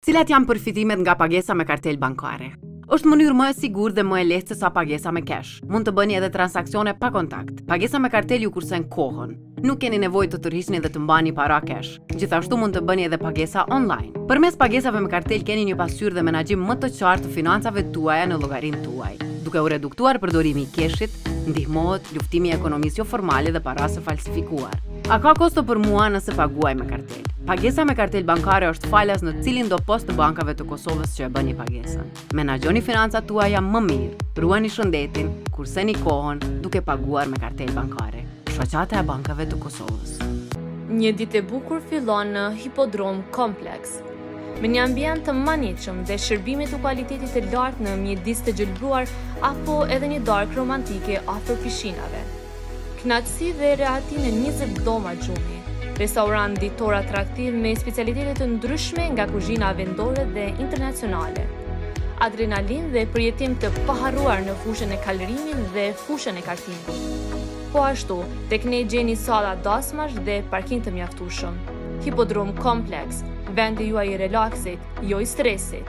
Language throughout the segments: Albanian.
Cilat janë përfitimet nga pagesa me kartelë bankare? është mënyrë më e sigurt dhe më e lehtë se sa pagesa me cash. Mund të bëni edhe transaksione pa kontakt. Pagesa me kartelë ju kursen kohën. Nuk keni nevojë të tërhiqni dhe të mbani para cash. Gjithashtu mund të bëni edhe pagesa online. Përmes pagesave me kartelë keni një pasqyrë dhe menaxhim më të qartë të financave tuaja në llogarinë tuaj. Duke u reduktuar përdorimi i keshit, ndihmohet luftimi i ekonomisë joformale dhe parasë së falsifikuar. A ka kosto për mua nëse paguaj me kartelë? Pagesa me kartelë bankare është falas në cilindo POS të bankave të Kosovës që e bëni pagesën. Menaxhoni financat tuaja më mirë, ruani shëndetin, kurseni kohën duke paguar me kartelë bankare. Shoqata e Bankave të Kosovës. Një ditë e bukur fillon në Hipodrom Kompleks. Me një ambient të mahnitshëm dhe shërbime të kualitetit të lartë në mjedis të gjelbëruar, apo edhe një darkë romantike afër pishinave. Kënaqësi dhe rehati në njëzet dhoma gjumi. Restaurant ditor atraktiv me specialitete të ndryshme nga kuzhina vendore dhe internacionale. Adrenalinë dhe përjetim të paharruar në fushën e kalërimit dhe fushën e kartingut. Po ashtu, tek ne gjeni salla dasmash dhe parking të mjaftueshëm. Hipodrom Complex, vendi juaj i relaksit, jo i stresit.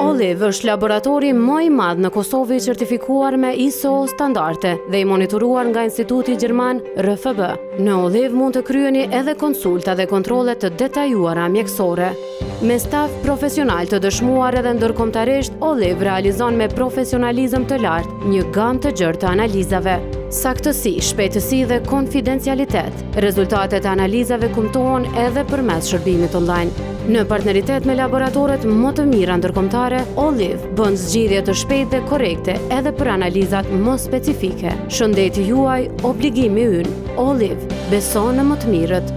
Olive është laboratori më i madh në Kosovë i certifikuar me ISO standarde dhe i monitoruar nga Instituti Gjerman RFB. Në Olive mund të kryeni edhe konsulta dhe kontrolle të detajuara mjekësore. Me staf profesional të dëshmuar edhe ndërkombëtarisht, Olive realizon me profesionalizëm të lartë një gamë të gjerë të analizave. Saktësi, shpejtësi dhe konfidencialitet. Rezultatet e analizave kumtohen edhe përmes shërbimit online. Në partneritet me laboratoret më të mira ndërkombëtare, Olive bën zgjidhje të shpejtë dhe korrekte edhe për analizat më specifike. Shëndeti juaj, obligimi ynë, Olive, beso në më të mirët.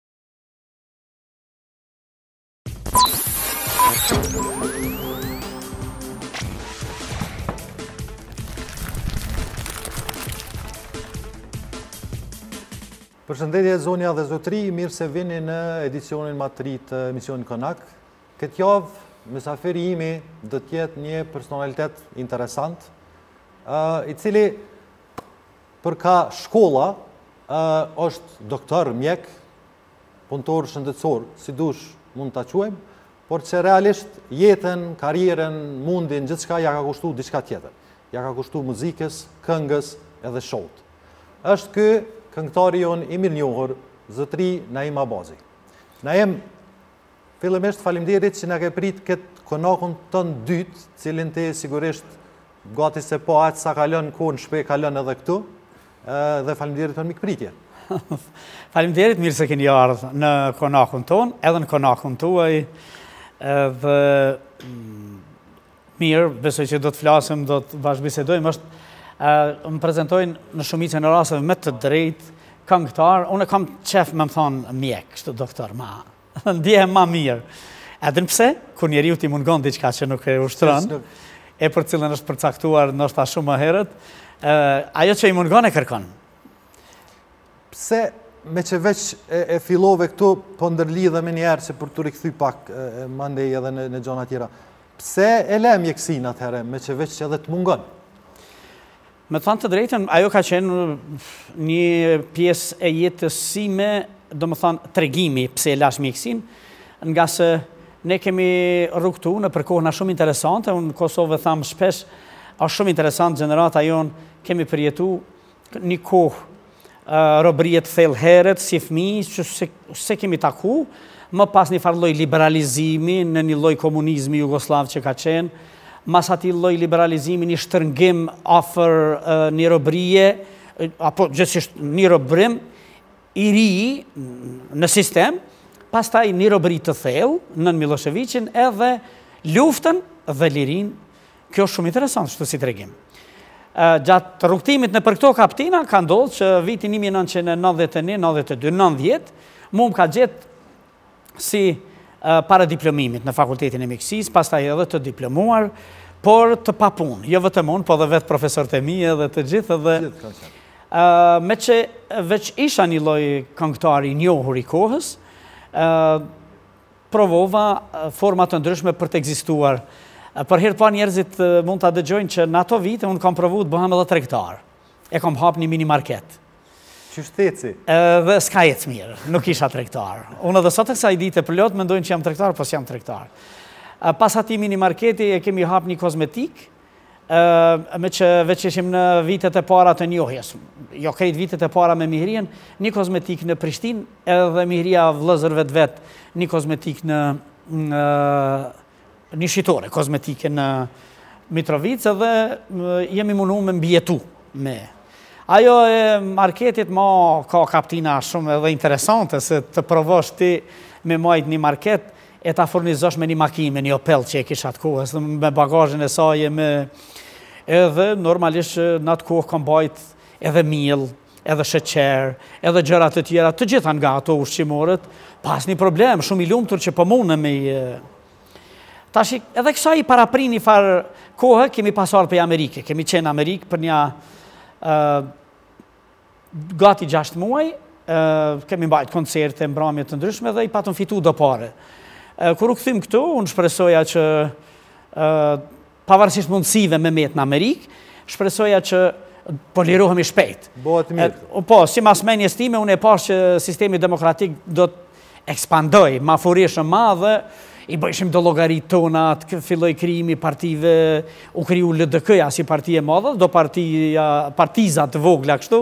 Përshëndetje zonja dhe zotëri, mirë se vini në edicionin ma të ri të emisionit Konak. Këtë javë, mësafiri imi do të jetë një personalitet interesant, i cili Për kah shkolla, ë, është doktor, mjek, punëtor shëndetësor, si dush mund ta quajmë, por që realisht jetën, karrierën, mundin, gjithçka ja ka kushtu diçka tjetër. Ja ka kushtu muzikës, këngës edhe show-t. Është ky këngëtari jonë i mirënjohur, zotri Naim Abazi. Naim, Fillimisht faleminderit që na ke prit te konaku yt i dytë, të cilin ti sigurisht gati se po aq sa kalon kohën n'shpi kalon edhe këtu. Ë dhe faleminderit për mikpritje. faleminderit mirë se keni ardhur në konakun tonë, edhe në konakun tuaj. Ë dhe mm, Mirë, besoj që do të flasim, do të bashkëbisedojmë, është më prezentojnë në shumicën e rasteve me të drejtë këngëtar, unë kam qef me më thanë mjek, kështu doktor, ma, ndjehem ma mirë. E din pse, kur njeriut i mungon diçka që nuk e ushtron, e për cilën është përcaktuar ndoshta shumë më herët, ajo që i mungon e kërkon. Pse meqë veç e, e fillove këtu, po ndërlidhem njëherë që për t'u rikthy pak e, e, mandej edhe në, në gjana tjera. Pse e le mjekësinë atëherë, meqë veç edhe të mungon? Me thanë të drejtën, ajo ka qenë një pjesë e jetës sime, domethanë tregimi pse e lashë mjekësinë, ngase ne kemi rrugëtu nëpër kohëna shumë interesante, unë në Kosovë e tham shpesh, është shumë interesant gjenerata jonë, kemi përjetu Një kohë robërie të thellë herët si fëmijë që s'e kemi taku, më pas një farë lloj liberalizimi në një lloj komunizmi jugosllav që ka qenë, mas atij lloj liberalizimi një shtërngim afër një robërie, apo gjithsesi një robërim i ri në sistem, pastaj një robëri të thellë nën Millosheviqin edhe luftën dhe lirinë Kjo shumë interesant kështu si tregim. Gjatë rrugëtimit nëpër këto kaptina ka ndodh që vitin 1991, 92, 90, mua më ka gjetë si para diplomimit në Fakultetin e Mjekësisë, pastaj edhe të diplomuar, por të papunë. Jo vetëm unë, po dhe vetë profesorët e mi edhe të gjithë dhe meqë veç isha një lloj këngëtari i njohur i kohës, Provova forma të ndryshme për të ekzistuar. Për herë parë njerëzit mund ta dëgjojnë që në ato vite unë kam provu të bëhem edhe tregtar. E kam hap një mini market. Qysh t'eci? Dhe s'ka ec mirë, nuk isha tregtar. Unë edhe sot e kësaj dite plot, mendojnë që jam tregtar, po s'jam tregtar. Pas atij mini marketi e kemi hap një kozmetik, meqë veç ishim në vitet e para të njohjes, jo krejt vitet e para me Mihrijen, një kozmetik në Prishtinë, edhe Mihrija vllëzërve të vet, një kozmetik në një shitore, kozmetike në Mitrovicë, dhe jemi munu me mbijetu me. Ajo e marketit ma ka kaptina shumë edhe interesante, se të provosh ti me majtë një market, e ta furnizosh me një makinë, me një Opel që e kisha atë kohë, me bagazhin e saj e edhe normalisht në atë kohë kam bajt edhe miell, edhe sheqer, edhe gjëra të tjera, të gjitha nga ato ushqimoret, pa asnjë problem, shumë i lumtur që po mundem me Tash edhe kësaj i paraprin një farë kohe, kemi pas ardh prej Amerike, kemi qenë n'Amerikë për nja gati 6 muaj, kemi mbajt koncerte, mbramje të ndryshme dhe i patëm fitu do pare. Kur u kthym këtu, unë shpresoja që pavarësisht mundësive me met në Amerikë, shpresoja që po lirohemi shpejt. Bohet mirë. Po, simas menjes time, unë e pashë që sistemi demokratik do të ekspandojë ma furishëm, madje i bëjshim do llogaritë tona, filloi krijimi i partive, u kriju LDK-ja si parti e madhe, do partiza të vogla kështu,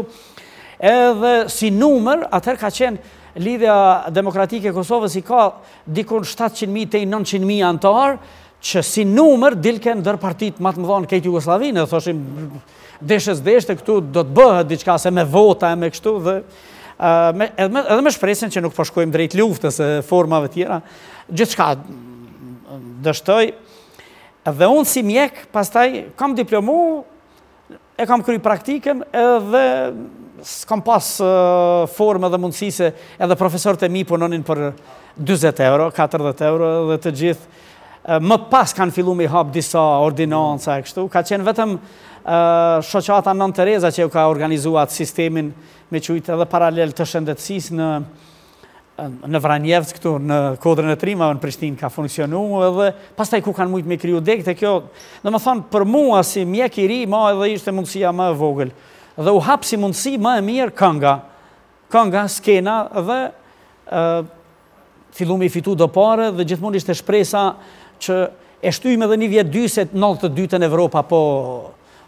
edhe si numër, atëherë ka qenë Lidhja Demokratike e Kosovës i ka dikun 700.000 deri 900.000 antarë, që si numër dilke ndër partitë ma t'mëdha n'krejt Jugoslavinë, dhe thoshim Deshe s'deshe këtu do të bëhet diçka se me vota e me kështu dhe edhe me shpresën që nuk po shkojmë drejt luftës e formave tjera, gjithçka dështoi, dhe unë si mjek, pastaj kam diplomu, e kam kry praktikën edhe s'kam pas formë dhe mundësi se edhe profesorët e mi punonin për 20 euro, 40 euro dhe të gjithë Më pas kanë fillu me i hap disa ordinanca e kështu, ka qenë vetëm shoqata Nën Tereza që e ka organizu atë sistemin me qujt edhe paralel të shëndetsis në në Vranjevc këtu, në Kodrën e Trimave, në Prishtinë ka funksionu edhe, pastaj ku kanë mujtë me kriju dekë të kjo, domethënë, për mua si mjek i ri, ma edhe ishte mundësia më e vogël, dhe u hap si mundësi më e mirë kënga, Kënga, skena dhe fillum me i fitu do pare dhe gjithmonë ishte shpresa që e shtyjmë edhe një vjet dy se n'nandhetedytën Evropa po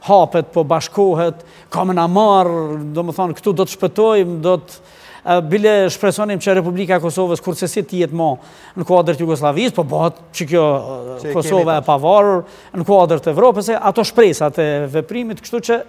hapet, po bashkohet, ka me na marrë, domethënë, këtu do të shpëtojmë, do të bile shpresonim që Republika e Kosovës kurrsesi të jetë ma në kuadër të Jugosllavisë, po bëhet kjo Kosovë e pavarur në kuadër të Evropës, ato shpresat e veprimit, kështu që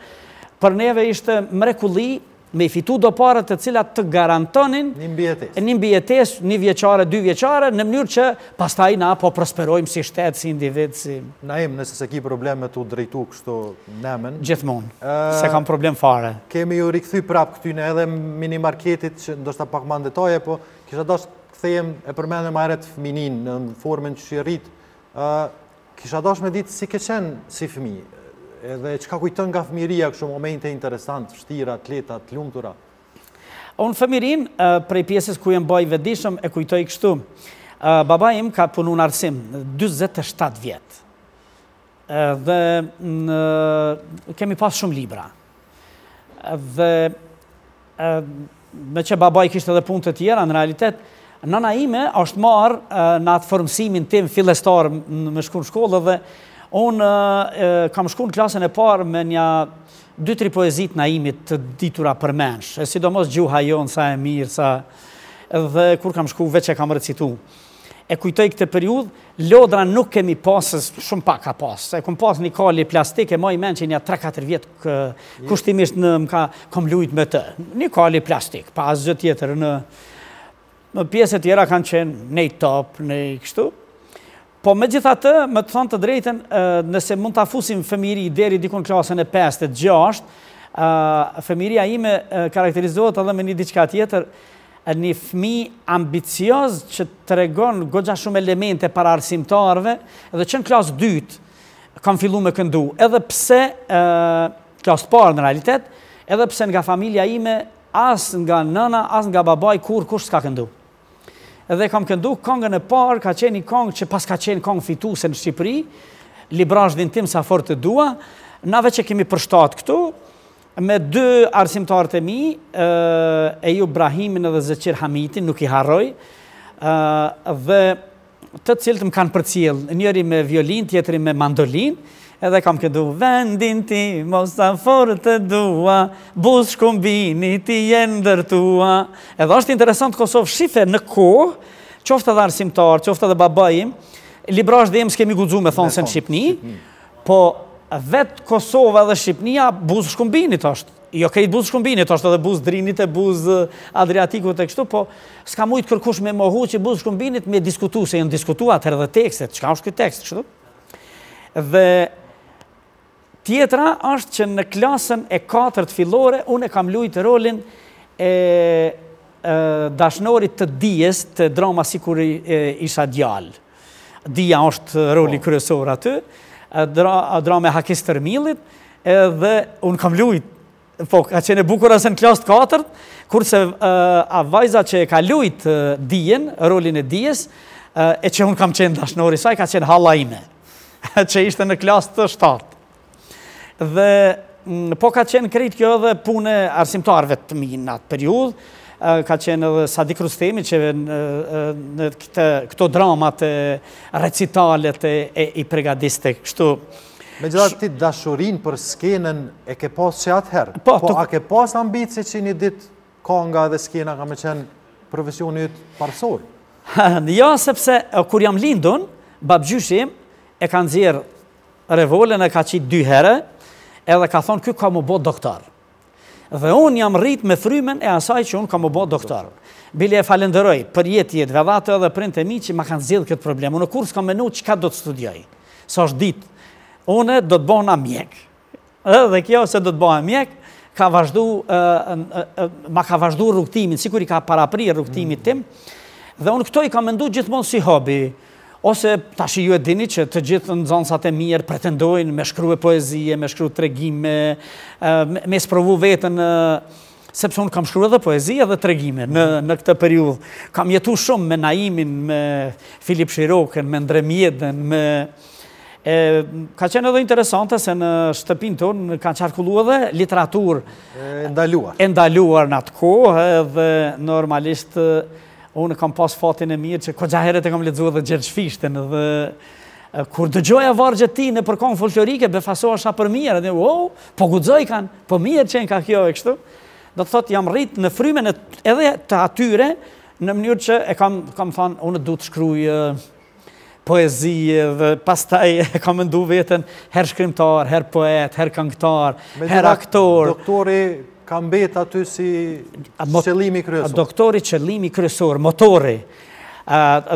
për neve ishte mrekulli me i fitu do pare të cilat të garantonin një mbijetesë njëvjeçare, dyvjeçare, në mënyrë që pastaj na po prosperojmë si shtet, si individ, si... Naim, nëse s'e ki problem me t'u drejtu kështu n'emën... Gjithmonë, s'e kam problem fare. Kemi me iu rikthy prapë këtyne edhe minimarketit që ndoshta pak ma në detaje, po kisha dasht t'kthehem, e përmende ma herët fëmininë në formën qysh je rritë. Kisha dashtë me ditë si ke qenë si fëmi, edhe çka kujton nga fëmijëria kështu momente interesante, t'vshtira, t'lehta, të lumtura? Unë fëmijërinë, prej pjesës ku jam ba i vetëdijshëm, e kujtoj kështu. Baba im ka punu në arsim, 27 vjet. Dhe kemi pas shumë libra. Dhe meqë babai kishte edhe punë të tjera, në realitet, nëna ime është marrë në atë formësimin tim fillestar me shku në shkollë dhe unë kam shku në klasën e parë me nja dy tri poezi t'Naimit të ditura përmendsh, e sidomos gjuha jonë sa e mirë, sa dhe kur kam shku veç e kam recitu. E kujtoj këtë periudhë, lodra nuk kemi pasë, shumë pak ka pasë. E kom pasë një kalë plastike, e maj men që një 3-4 vjet kushtimisht unë kom lujtë me të. Një kalë plastike, pa asgjë tjetër në... Pjesët tjera kanë qenë naj top, naj kështu. Po megjithatë, me të thonë të drejtën, nëse mund ta fusim fëmijëri deri dikun klasën e 5 e 6, fëmijëria ime karakterizohet edhe me një diçka tjetër, Një fëmijë ambicioz që tregon goxha shumë elemente para arsimtarëve dhe që në klasë t'dytë kam fillu me këndu, edhe pse klasë t'parë në realitet, edhe pse nga familja ime, as nga nëna, as nga babai, kurkush s'ka këndu. Edhe kam këndu, kongën e parë ka qenë një kongë që pas ka qenë kongë fituse në Shqipëri, Librazhdin tim sa fort të dua, na veç e kemi përshtat këtu, Me dy arsimtarët e mi, Ejup Brahimin dhe Zeqir Hamitin, nuk i harroj, dhe të cilët më kanë përcjell, njëri me violinë, tjetri me mandolinë, edhe kam këndu, vendin tim o sa fort të dua, buzë Shkumbinit ti je ndërtua. Edhe është interesant Kosovë shihe në atë kohë, qoftë edhe arsimtarët, qoftë edhe babai im, Librazhdi jem s'kemi guxu me thonë se në Shqipni, Po vetë Kosova dhe Shqipnia buzë Shkumbinit është. Jo krejt buzë Shkumbinit, është edhe buzë Drinit e buzë Adriatikut e kështu, po s'ka mujtë kërkush me mohu që buzë Shkumbinit, me diskutu, se janë diskutu atëherë dhe tekstet, çka është ky tekst, kështu? Dhe tjetra është që në klasën e katërt fillore, unë e kam lujtë rolin e dashnorit të Dijes te drama Sikur t'isha djalë. Dija është roli, po, kryesor aty, drama e Haki Stërmillit, dhe unë kam lujt, po ka qenë e bukura se në klasë të katërt, kurse a vajza që e ka lujt Dijen, rolin e Dijes, e që unë kam qenë dashnori i saj, ka qenë halla ime, që ishte në klasë të shtatë. Dhe po ka qenë krejt kjo edhe puna e arsimtarve të mij në atë periud, ka qenë edhe Sadik Rustemi që në këto dramat e recitalet e i pregadiste kështu. Megjithatë ti dashurinë për skenën e ke pas qysh atëherë, po, po a ke pas ambici që një dit kanga edhe skena ka me qenë profesioni yt parësor? Jo, sepse kur jam lindun, babgjyshi im e ka nxjerr Revolën e ka qit dy herë edhe ka thonë ky ka m'u bo doktor. Dhe un jam rrit me frymen e asaj që unë kam m'u bo doktor. Bile e falenderoj për jetë jetëve edhe atë edhe prindt e mi që ma kanë zgjedh këtë problem. Unë kurrë s'kam menu çka do të studioj. Se osht ditë. Unë do të bona mjek. Dhe kjo se do të bahem mjek, ka vazhdu, ma ka vazhdu rrugtimin, sikur i ka parapri rrugtimit tim, dhe unë këto i kam mendu gjithmonë si hobi, ose tashi ju e dini që të gjithë nxanësat e mirë pretendojnë me shkru poezi, me shkru tregime, me sprovu vetën Sepse unë kam shkru edhe poezi edhe tregime në këtë periudhë. Kam jetu shumë me Naimin, me Filip Shiroken, me Ndre Mjeden, me... Ka qenë edhe interesante se në shtëpinë tonë ka qarkullu edhe literaturë... E ndaluar. E ndaluar në atë kohë edhe normalisht unë kam pas fatin e mirë që koxha heret e kam lexu edhe Gjergj Fishtën edhe kur dëgjoja vargjet e tij në përkong folklorike, befasohesha për mirë, edhe, oh, Po guxojkan, po mirë qenka kjo e kështu, do të thotë jam rrit në frymën edhe të atyre, në mënyrë që e kam, kam thonë, unë du të shkruj poezi dhe pastaj e kam mendu veten herë shkrimtar, herë poet, herë këngëtar, herë aktor. Doktori ka mbet aty si qëllimi kryesor? Doktori qëllimi kryesor, motori,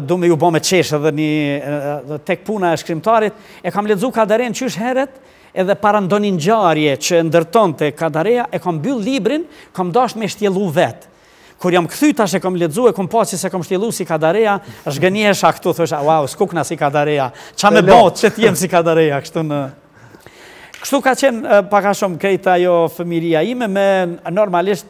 du me ju bo me qeshë dhe një tek puna e shkrimtarit, e kam lexu Kadarenë qysh heret, Edhe para ndonjë ngjarje që e ndërtonte Kadareja e kam mbyll librin, kam dashtë me shtjellu vetë. Kur jam kthy tash e kom lexu e kom pa që s'e kam shtjellu si Kadareja, zhgënjesha këtu thosha, wow, s'kokna si Kadareja. Ça me bo që të jem si Kadareja kështu në Kështu ka qenë pak a shumë krejt ajo fëmiria ime me normalisht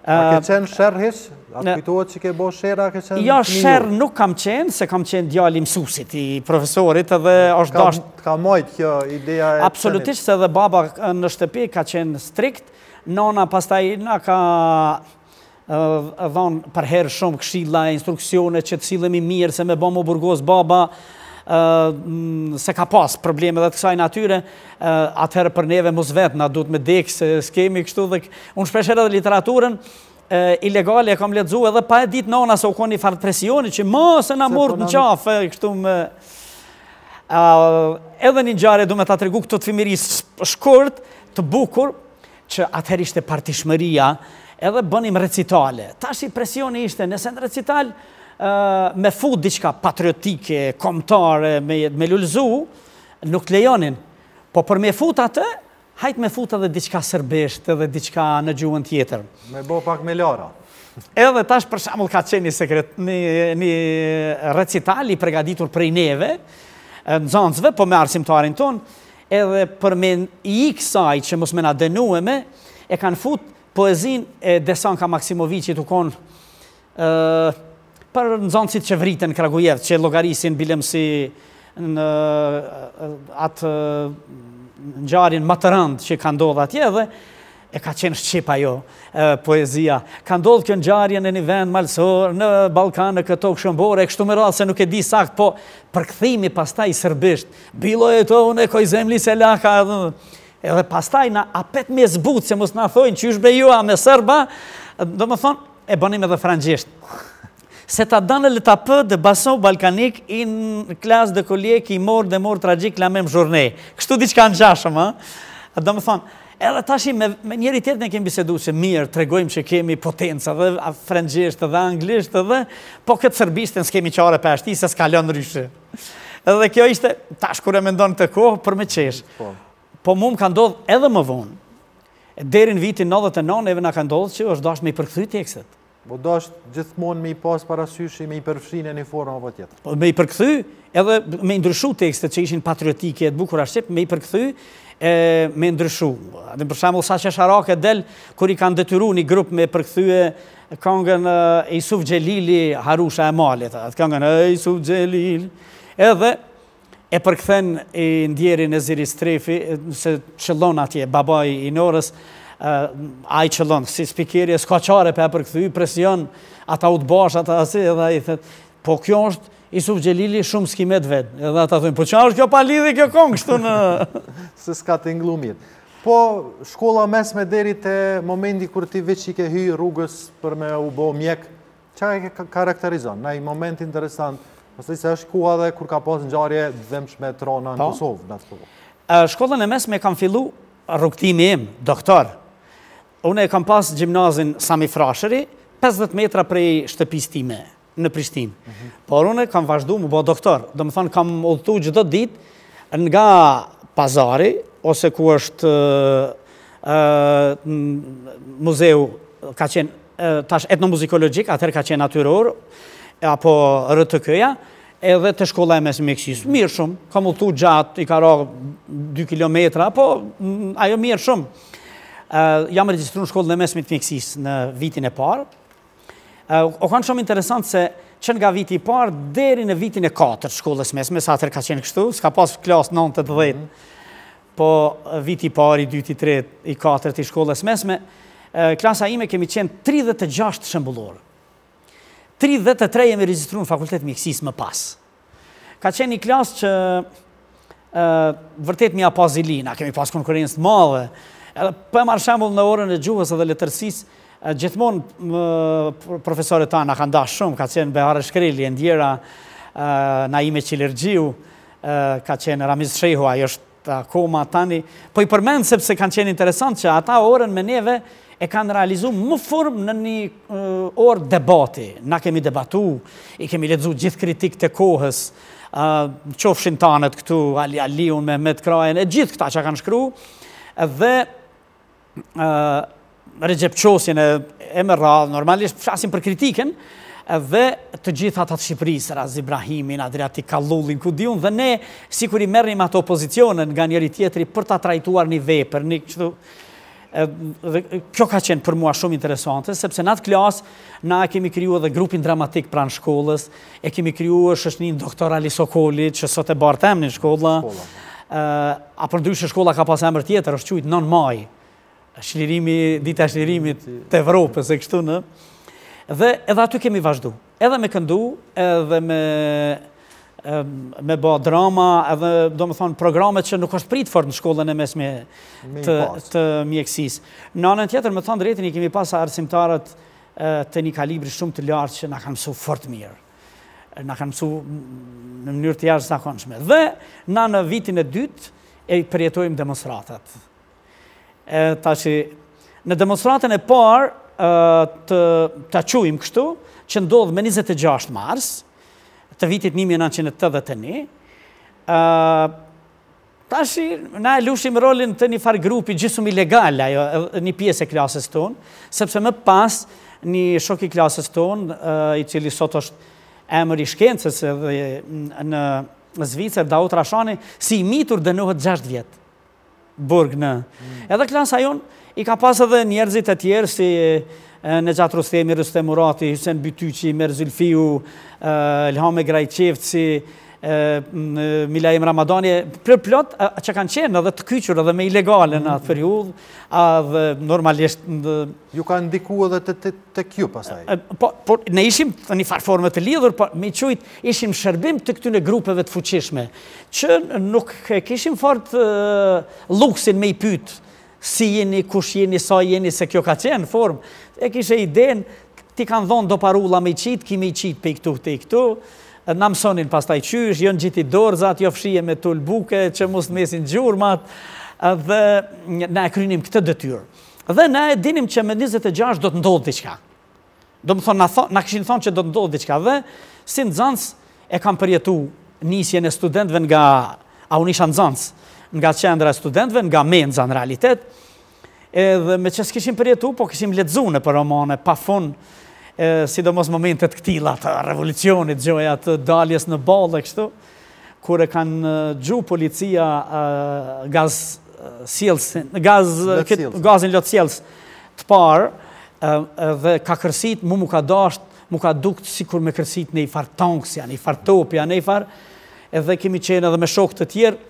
A ke qenë sherr hiç? A të kujtohet që ke bo sherr, a ke qenë një Jo, sherr nuk kam qenë, se kam qenë djali i mësusit i profesorit dhe është dasht... Ka majtë kjo ideja e... Absolutisht se dhe baba në shtëpi ka qenë strikt, nona pastaj na ka dhonë përherë shumë këshilla e instruksione që të sillemi mirë, se me bo m'u burgos baba, se ka pas probleme dhe të kësaj natyre, atëherë për neve mos vetë na duhet me vdek se s'kemi kështu dhe unë shpesh edhe literaturën ilegale e kam lexuar edhe pa e ditë nona se u koni farë presioni që mos e na marrtë në qafë kështu më edhe një ngjarje du me ta tregu këtu të fëmirisë shkurt të bukur që atëherë ishte partishmëria edhe bënim recitale tashi presioni ishte nëse në recital me fut diçka patriotike kombëtare me me lulzu Nuk lejonin. Po për me fut atë, hajt me fut edhe diçka serbisht, edhe diçka në gjuhën tjetër. Me bo pak me lara. Edhe tash për shembull ka qenë një sekret, një recital i pregaditur prej neve, nxonësve, po me arsimtarin tonë, edhe për me i ik kësaj që mos me na dënu, me, e kanë fut poezinë e Desanka Maksimoviqit u konë Për nxënësit që vriten në Kragujevc, që llogarisin bilem si në atë ngjarjen më të rëndë që ka ndodh atje dhe e ka qenë shqip ajo poezia. Ka ndodh kjo ngjarje në një vend malësor, në Ballkan, në këto shëmbore, e kështu me radhë se nuk e di sakt, po përkthimi pastaj serbisht, bilo e to u nekoj zemlji seljaka edhe pastaj na apet me zbut se mos na thojnë qysh be ju me serba, domethonë E bënim edhe frangjisht. C'était dans l'étape des passions balkaniques une classe d'écoliers qui morts de mort tragique la même journée. Kështu diçka e ngjashme, ë. Domethonë, edhe tashi me njëri-tjetrin e kemi bisedu se mirë, tregojmë që kemi potenca dhe frangjisht dhe anglisht dhe po këtë serbishten s'kemi qare pa e shti se s'kalon ndryshe. Edhe kjo ishte tash kur e mendon këtë kohë për me qesh. Po. Po mu më ka ndodh edhe më vonë. Deri në vitin 99 neve na ka ndodhur që është dasht me i përkthy tekstet. U dasht gjithmonë me i pas parasysh me i përfshi në një formë apo tjetër. Po me i përkthy edhe me i ndryshu tekstet që ishin patriotike e të bukura shqip, me i përkthy e me i ndryshu. Dhe për shembull sa qesharake del kur i kanë detyru një grup me përkthy këngën e Isuf Xhelili, Harusha e Malit, atë këngën e Isuf Xhelil. Edhe E përkthen i ndjeri Nezir Istrefi, se qëllon atje, babai i Norës, ai qëllon, si spiker, e s'ka qare pa e përkthy, presion, ata udbash, ata asi, edhe ai thët, po kjo është Isuf Xhelili shumë skimet vetë, edhe ata thojnë, po ça është kjo palidhje kjo kongë, kështu në... Se s'ka tingllu mirë. Po, shkolla e mesme deri te momenti kur ti veç i ke hy rrugës për me u bo mjek, Ça e karakterizon? Naj moment interesant, masi është koha edhe kur ka pas ngjarje dhimshme tona në po. Kosovë, në atë kohë. Shkollën e mesme ka fillu rrugëtimi im, doktor. Unë e kam pas gjimnazin Sami Frashëri, 50 metra prej shtëpisë time, në Prishtinë. Mhm. Por unë kam vazhdu m'u bo doktor. Domethonë, kam udhëtu çdo ditë, Nga pazari ose ku është muzeu ka qenë tash etnomuzikologjik, atëherë ka qenë natyror, apo RTK-ja, edhe te shkolla e mesme e mjekësisë. Mirë shumë, kam udhëtu gjatë, i ka ra 2 kilometra, apo ajo mirë shumë. Jam regjistru në shkollën e mesme të mjekësisë në vitin e parë, U kanë shumë interesant se që nga viti i parë deri në vitin e 4 shkollës mesme, se atëherë ka qenë kështu, s'ka pas klasë 9 të dhetë, po viti i parë, i dyti, i treti, i katërti i shkollës mesme, klasa ime kemi qenë 36 shembullorë. 33 jemi regjistru në fakultet të mjekësisë më pas. Ka qenë një klasë që vërtet me ia pas zili, na kemi pas konkurencë të madhe. Edhe për po e marr shembull në orën e gjuhës dhe letërsisë, gjithmonë profesorët tanë na kanë dashtë shumë, ka qenë Behare Shkreli, e ndjera Naime Qilirgjiu, ka qenë Ramiz Shehu, ajo është Pra akoma tani, po i përmend sepse kanë qenë interesant që ata orën me neve e kanë realizu në formën e një ore debati. Na kemi debatu, i kemi lexu gjithë kritikët e kohës, qofshin tanët këtu, Ali Aliun, Mehmet Krajën, e gjithë këta që kanë shkru, dhe Rexhep Qosjen e me radhë, normalisht flasim për kritikën, dhe të gjithë ata të Shqipërisë, Razi Brahimin, Adriatik Kallullin, ku di unë, dhe ne sikur i merrnim ato pozicionet nga njëri-tjetri për ta trajtuar një vepër, një kështu, kjo ka qenë për mua shumë interesante, sepse në atë klasë na kemi kriju edhe grupin dramatik pranë shkollës, E kemi krijuar shoqërinë Doktor Ali Sokoli, që sot e bart emrin shkolla. A përndryshe shkolla ka pas emër tjetër, është qujtë nëntë maj, çlirimi, dita e çlirimit të Evropës e kështu në. Dhe edhe aty kemi vazhdu, edhe me këndu, edhe me me ba drama, edhe domethënë programe që nuk është pritë fort në shkollën e mesme të, të mjekësisë. Në anën tjetër, me thanë të drejtën, i kemi pas arsimtarët të një kalibri shumë të lartë që na kanë mësu fort mirë. Na kanë mësu në mënyrë të jashtëzakonshme. Dhe na në vitin e dytë e përjetojmë demonstratat. Tashi në demonstratën e parë të ta quajmë kështu, që ndodh më 26 mars, të vitit 1981, Tashi, na e lujshim rolin të një farë grupi gjysmë ilegal, ajo, një pjesë e klasës sonë, sepse më pas një shok i klasës sonë, i cili sot është emër i shkencës dhe në Zvicër, Daut Rashani, si i mitur dënohet 6 vjet burg, në. Mm. Edhe klasa jonë, I ka pas edhe njerëzit e tjerë si Nexhat Rustemi, Rystem Murati, Hysen Bytyqi, Mer Zylfiu, Lhame Grajqevci, Milaim Ramadani, plot plot që kanë qenë edhe të kyçur edhe me ilegale në atë periudhë, dhe normalisht... Ju ka ndiku edhe te ju pastaj? Po, por ne ishim në njëfar forme të lidhur, po me qujtë ishim në shërbim të këtyne grupeve të fuqishme, që nuk e kishim fort luksin me i pytë, Si jeni, kush jeni, sa jeni, se kjo ka qenë formë. E kishe idenë, t'i kanë dhonë do parulla me i qitë, ki me i qitë pej këtu, tej këtu, na mësonin pastaj qysh, jo ngjiti dorëzat, jo fshije me tul buke, që mos të mesin gjurmat, dhe ne e kryenim këtë detyrë. Dhe ne e dinim që me 26 do të ndodhë diçka. Domethënë na thonë, na kishin thënë që do të ndodhë diçka dhe si nxënës e kam përjetu nisjen e studentëve nga a unë isha nxënës nga qendra e studentëve, nga menza në realitet, edhe meqë s'kishim përjetu, po kishim lexu nëpër romane, pa fund, sidomos momente të këtilla të revolucionit, gjoja të daljes në ballë e kështu, Kur e kanë gju policia gaz sjellës, gaz gazin lotsjellës të parë dhe ka kërsit, mu m'u ka dasht, m'u ka dukt sikur me kërsit njëfar tanksi a, njëfar topi a, njëfar edhe kemi qenë edhe me shokë të tjerë,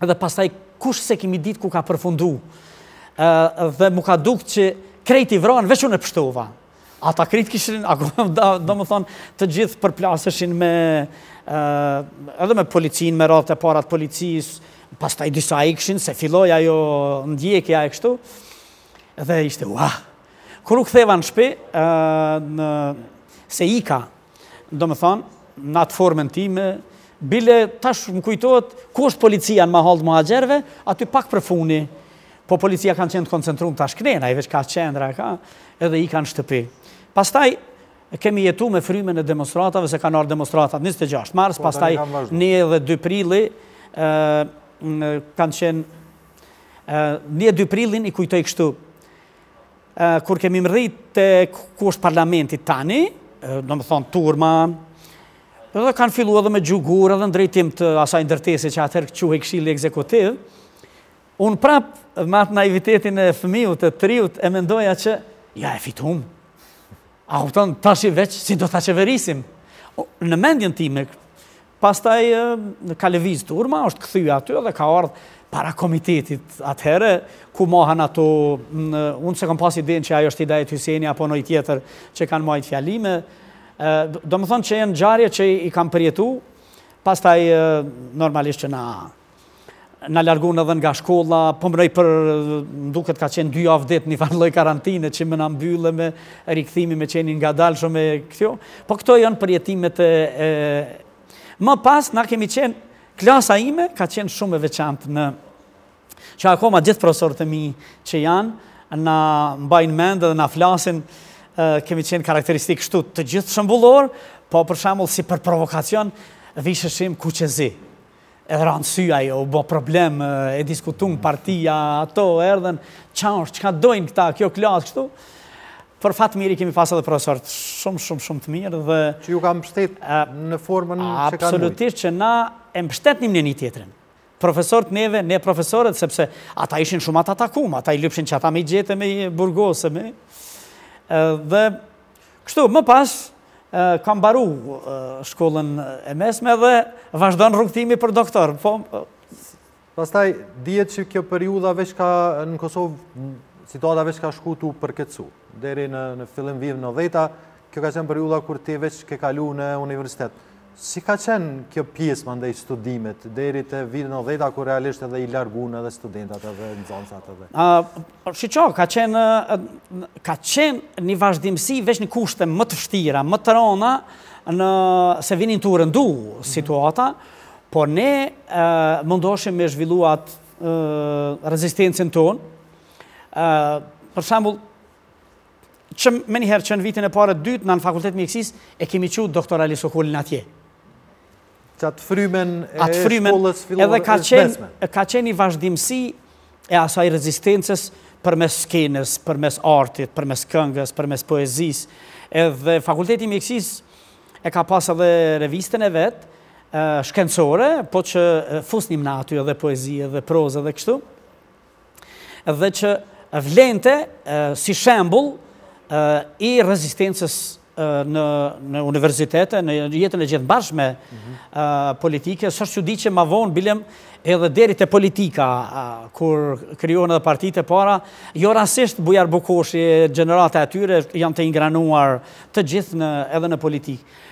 dhe pastaj kush s'e kimi ditë ku ka përfundu, dhe m'u ka dukë që krejt i vranë, veç unë e pështova. Ata krejt kishin, ako, domethonë, të gjithë përplaseshin me, edhe me policinë, me radhët e para t'policisë, pastaj disa ikshin, se filloi ajo ndjekja e kështu, dhe ishte, uah, kur u ktheva në shpi, se ika, Domethonë, në atë formën time, bile tash më kujtohet, ku është policia në mahallë të Muhaxherve, aty pak përfuni, po policia kanë qenë të koncentrum tash knena, veç ka qendra, ka, edhe i kanë shtëpi. Pastaj, kemi jetu me frymën e demonstratave, se kanë ardh demonstratat, 26 mars, po, pastaj një edhe 2 prilli, kanë qenë, një 2 prillin i kujtoj kështu, Kur kemi mërri te ku është parlamenti tani, domethonë turma, dhe kanë fillu edhe me gju gurë edhe në drejtim të asaj ndërtese që atëherë quhej këshilli ekzekutiv, unë prapë me atë naivitetin e fëmijës, të riut e mendoja që ja e fitum. A kupton tash veç si do ta qeverisim? Në mendjen time, pastaj ka lëvizë turma, është kthyer aty dhe ka ardhur para komitetit atëherë, ku mahen ato, unë s'e kam pas idenë që ai është Hydajet Hyseni apo noj tjetër që kanë majtë fjalime, domethonë që janë ngjarje që i kam përjetu, pastaj normalisht që na na largon edhe nga shkolla, po më duhet për, më duket ka qenë dy javë ditë njëfarlloj karantine, që me na mbyllë me, rikthimi me qenë i ngadalshëm e këtjo, po këto janë përjetimet e... Më pas, na kemi qenë, klasa ime ka qenë shumë e veçantë në... Që akoma gjithë profesorët e mi që janë, na mbajnë mend dhe na flasin, kemi qenë karakteristikë shtu të gjithë shembullorë, po për shembull si për provokacion, visheshim kuqezi. Edhe ra në sy ajo, u bo problem, e diskutun partia, ato, erdhen, çka është, çka dojnë këta, kjo klasë, kështu. Për fat mirë i kemi pasë edhe profesorët shumë, shumë, shumë të mirë dhe... Që ju kanë mbështet në formën që kanë mujtë? Absolutisht që na e mbështetnim njëni-tjetrin. Profesorët neve, ne profesorët, sepse ata ishin shumë të atakum, ata i lypshin që ata me i gjete, me i burgose, me... Dhe Kështu, më pas, kam mbaru shkollën e mesme dhe vazhdon rrugëtimi për doktor. Po, Pastaj, dihet që kjo periudha veç ka në Kosovë, situata veç ka shku tu u përkeqësu. Deri në fillimvitet nëntëdhjeta, kjo ka qenë periudha kur ti veç ke kalu në universitet. Si ka qenë kjo pjesë mandej studimet, deri te vitet nëntëdhjeta ku realisht edhe i larguan edhe studentat edhe nxënësat edhe? Shiko, ka qenë ka qenë një vazhdimësi veç në kushte më të vështira, më të rënda se vinte tu u rëndu situata, por ne mundoheshim me zhvillu atë rezistencën tonë. Për shembull, që menjëherë që në vitin e parë, të dytë, në në fakultet mjekësisë, e kemi çu doktor Ali Sokolin atje. Qatë frymën e shkollës fillore edhe ka qenë, ka qenë një vazhdimësi e asaj rezistencës përmes skenës, përmes artit, përmes këngës, përmes poezisë. Edhe fakulteti i mjekësisë e ka pas edhe revistën e vet, shkencore, po që fusnim na aty edhe poezi, edhe prozë, edhe kështu. dhe që vlente si shembull i rezistencës në universitet e, në jetën e gjithmbarshme politike, s'është çudi që ma vonë bile edhe deri te politika, kur krijohen edhe partitë e para, jo rastësisht Bujar Bukoshi, gjenerata e tyre, janë të inkuadruar të gjithë edhe në politikë.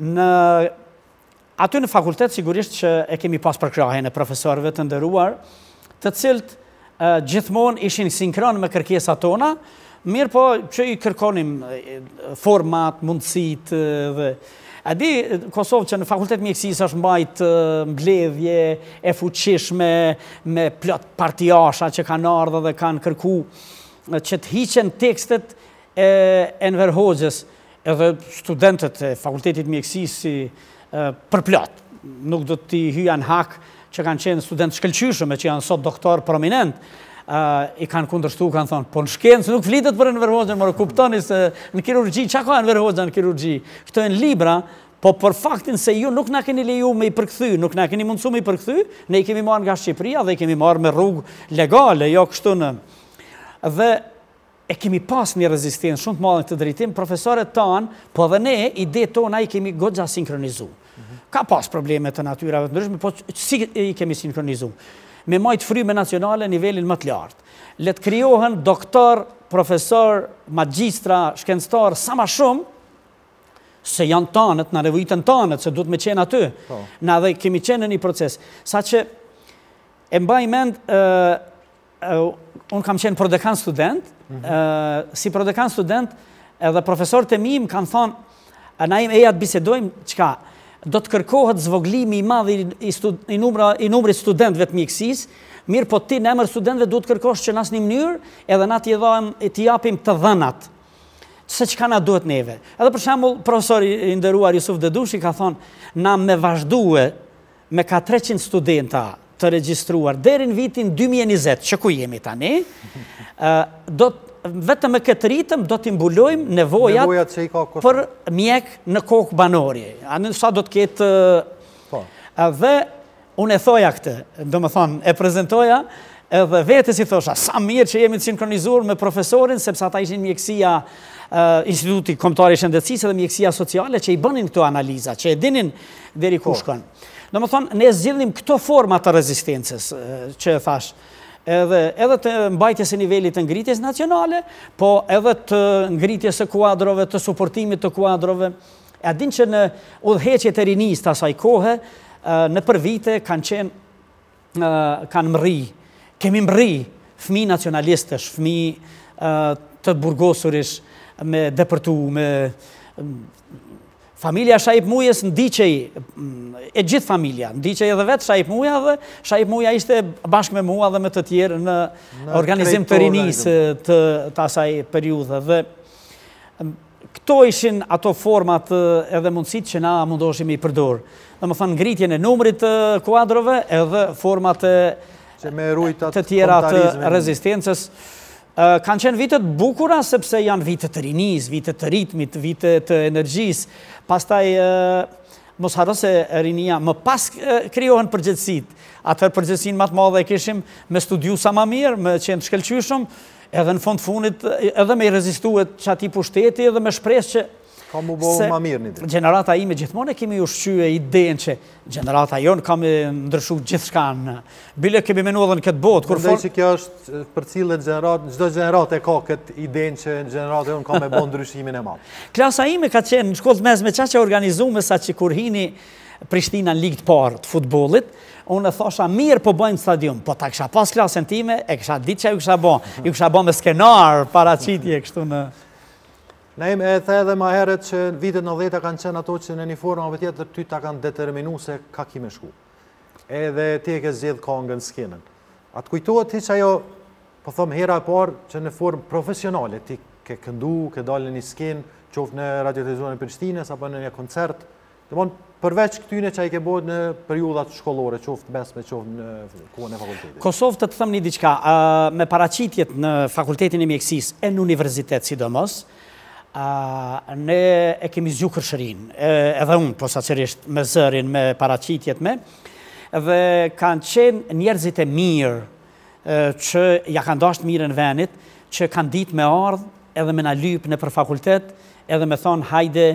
Në Aty në fakultet sigurisht që e kemi pas përkrahjen e profesorëve të nderuar, të cilët gjithmonë ishin sinkron me kërkesat tona, mirëpo që i kërkonim format, mundësitë dhe A di Kosova që në Fakultet Mjekësisë është mbajt mbledhje e fuqishme me plot partiasha që kanë ardhë dhe kanë kërku që të hiqen tekstet e Enver Hoxhës Edhe studentët e Fakultetit t'Mjekësisë përplot, nuk do t'i hyj në hak që kanë qenë studentë t'shkëlqyshëm e që janë sot doktorë prominentë, i kanë kundërshtu, kanë thënë, po në shkencë nuk flitet për Enver Hoxhën, more kuptoni se në kirurgji, çka ka Enver Hoxha në kirurgji? Këto janë libra, po për faktin se ju nuk na keni leju me i përkthy, nuk na keni mundësu me i përkthy, ne i kemi marrë nga Shqipëria dhe i kemi marrë me rrugë legale, jo kështu në... Dhe E kemi pas një rezistencë shumë të madhe në këtë drejtim, profesorët tanë, po edhe ne, idetë tona i kemi goxha sinkronizu. Ka pas probleme të natyrave të ndryshme, po si i kemi sinkronizu? Me majtë frymën nacionale në nivelin më të lartë. Le të krijohen doktorë, profesorë, magjistra, shkencëtarë, sa ma shumë, se janë tanët, na nevojiten tanët, se duhet me qenë aty. Na dhe kemi qenë në një proces. Saqë e mbaj mend, unë kam qenë prodekan student, si prodekan student edhe profesorët e mi më kanë thonë, na eja të bisedojmë, çka, do të kërkohet zvogëlimi i madh i numrit t'studentëve të mjekësisë, mirëpo ti në emër t'studentëve duhet të kërkosh që në asnjë mënyrë edhe na t'i japim të dhënat, se çka na duhet neve. Edhe për shembull, profesori i nderuar Jusuf Dedushaj ka thonë, na me vazhdue me ka treqind studenta të regjistruar deri në vitin dy mijë e njëzet, që ku jemi tani, do të vetëm me këtë ritëm do t'i mbulojmë nevojat për mjek në kokë banori. A në sa do të ketë... Po. Dhe unë e thoja këtë, domethonë, e prezentoja, edhe vetes i thosha, sa mirë që jemi të sinkronizuar me profesorin, sepse ata ishin mjekësia Instituti Kombëtar i Shëndetësisë edhe mjekësia sociale që i bënin këto analiza, që e dinin Deri ku shkon. Domethonë, ne zgjidhnim këto forma të rezistencës, që e thashë, edhe të mbajtjes së nivelit të ngritjes nacionale, po edhe të ngritjes së kuadrove, të suportimit të kuadrove. E a din që në udhëheqjet e rinisë të asaj kohe, nëpër vite kanë qenë kanë mrri, kemi mrri fmijë nacionalistësh, fmijë të burgosurish me depërtu, me familja e Shaip Mujës ndiqej, e gjithë familja, ndiqej edhe vetë Shaip Muja dhe Shaip Muja ishte bashkë me mua dhe me të tjerë në organizim të rinisë të asaj periudhe. Dhe Këto ishin ato format edhe mundësitë që na mundoheshim me i përdorë. Domethënë ngritjen e numrit të kuadrove edhe format e tjera të rezistencës. Kanë qenë vite të bukura sepse janë vite të rinisë, vite të ritmit, vite të energjisë. Pastaj mos harro se rinia më pas krijohen përgjegjësitë. Atëherë përgjegjësinë ma të madhe e kishim me studiu sa ma mirë, me qenë të shkëlqyeshëm, Edhe në fund fundit, edhe me i rezistu edhe atij pushteti, edhe me shpresë që ka m'u bo ma mirë një ditë. Gjenerata ime gjithmonë e kemi ushqy idenë që gjenerata jonë ka me ndryshu gjithçka në. Bile kemi menu edhe në këtë botë. Kërë fund... që kjo është për cilë gjeneratë, çdo gjeneratë e ka këtë idenë që gjenerata jonë ka me bo ndryshimin e madh. Klasa ime ka qenë në shkollë t'mesme aq e organizume saqë kur hini Prishtina në ligë të parë të futbollit, unë thosha mirë po bajmë stadium, po ta kisha pas klasën time, e kisha ditë çka ju kisha bo, ju kisha bo me skenar, paraqitje, kështu në... Ne e the edhe ma heret që vitet nëntëdheta kanë qenë ato që në një formë apo tjetër ty ta kanë determinu se kah ki me shku. Edhe ti e ke zgjedh kongën, skenën. A të kujtohet ty që ajo, po thom hera e parë, që në formë profesionale ti ke këndu, ke dalë në një skenë, qoftë në Radio Televizionin e Prishtinës, apo në një koncert, Domethon përveç këtyne që i ke bërë në periudhat shkollore, qoftë t'mesme, qoftë në kohën e fakultetit. Kosovë ta të them një diçka, me paraqitjet në fakultetin e mjekësisë e në universitet sidomos, ne e kemi zgju kërshërinë, edhe unë posaçërisht me zërin, me paraqitjet e mia, dhe kanë qenë njerëzit e mirë, që ia kanë dashtë t'mirën venit, që kanë ditë me ardhë edhe me na lyp nëpër fakultet, edhe me thonë hajde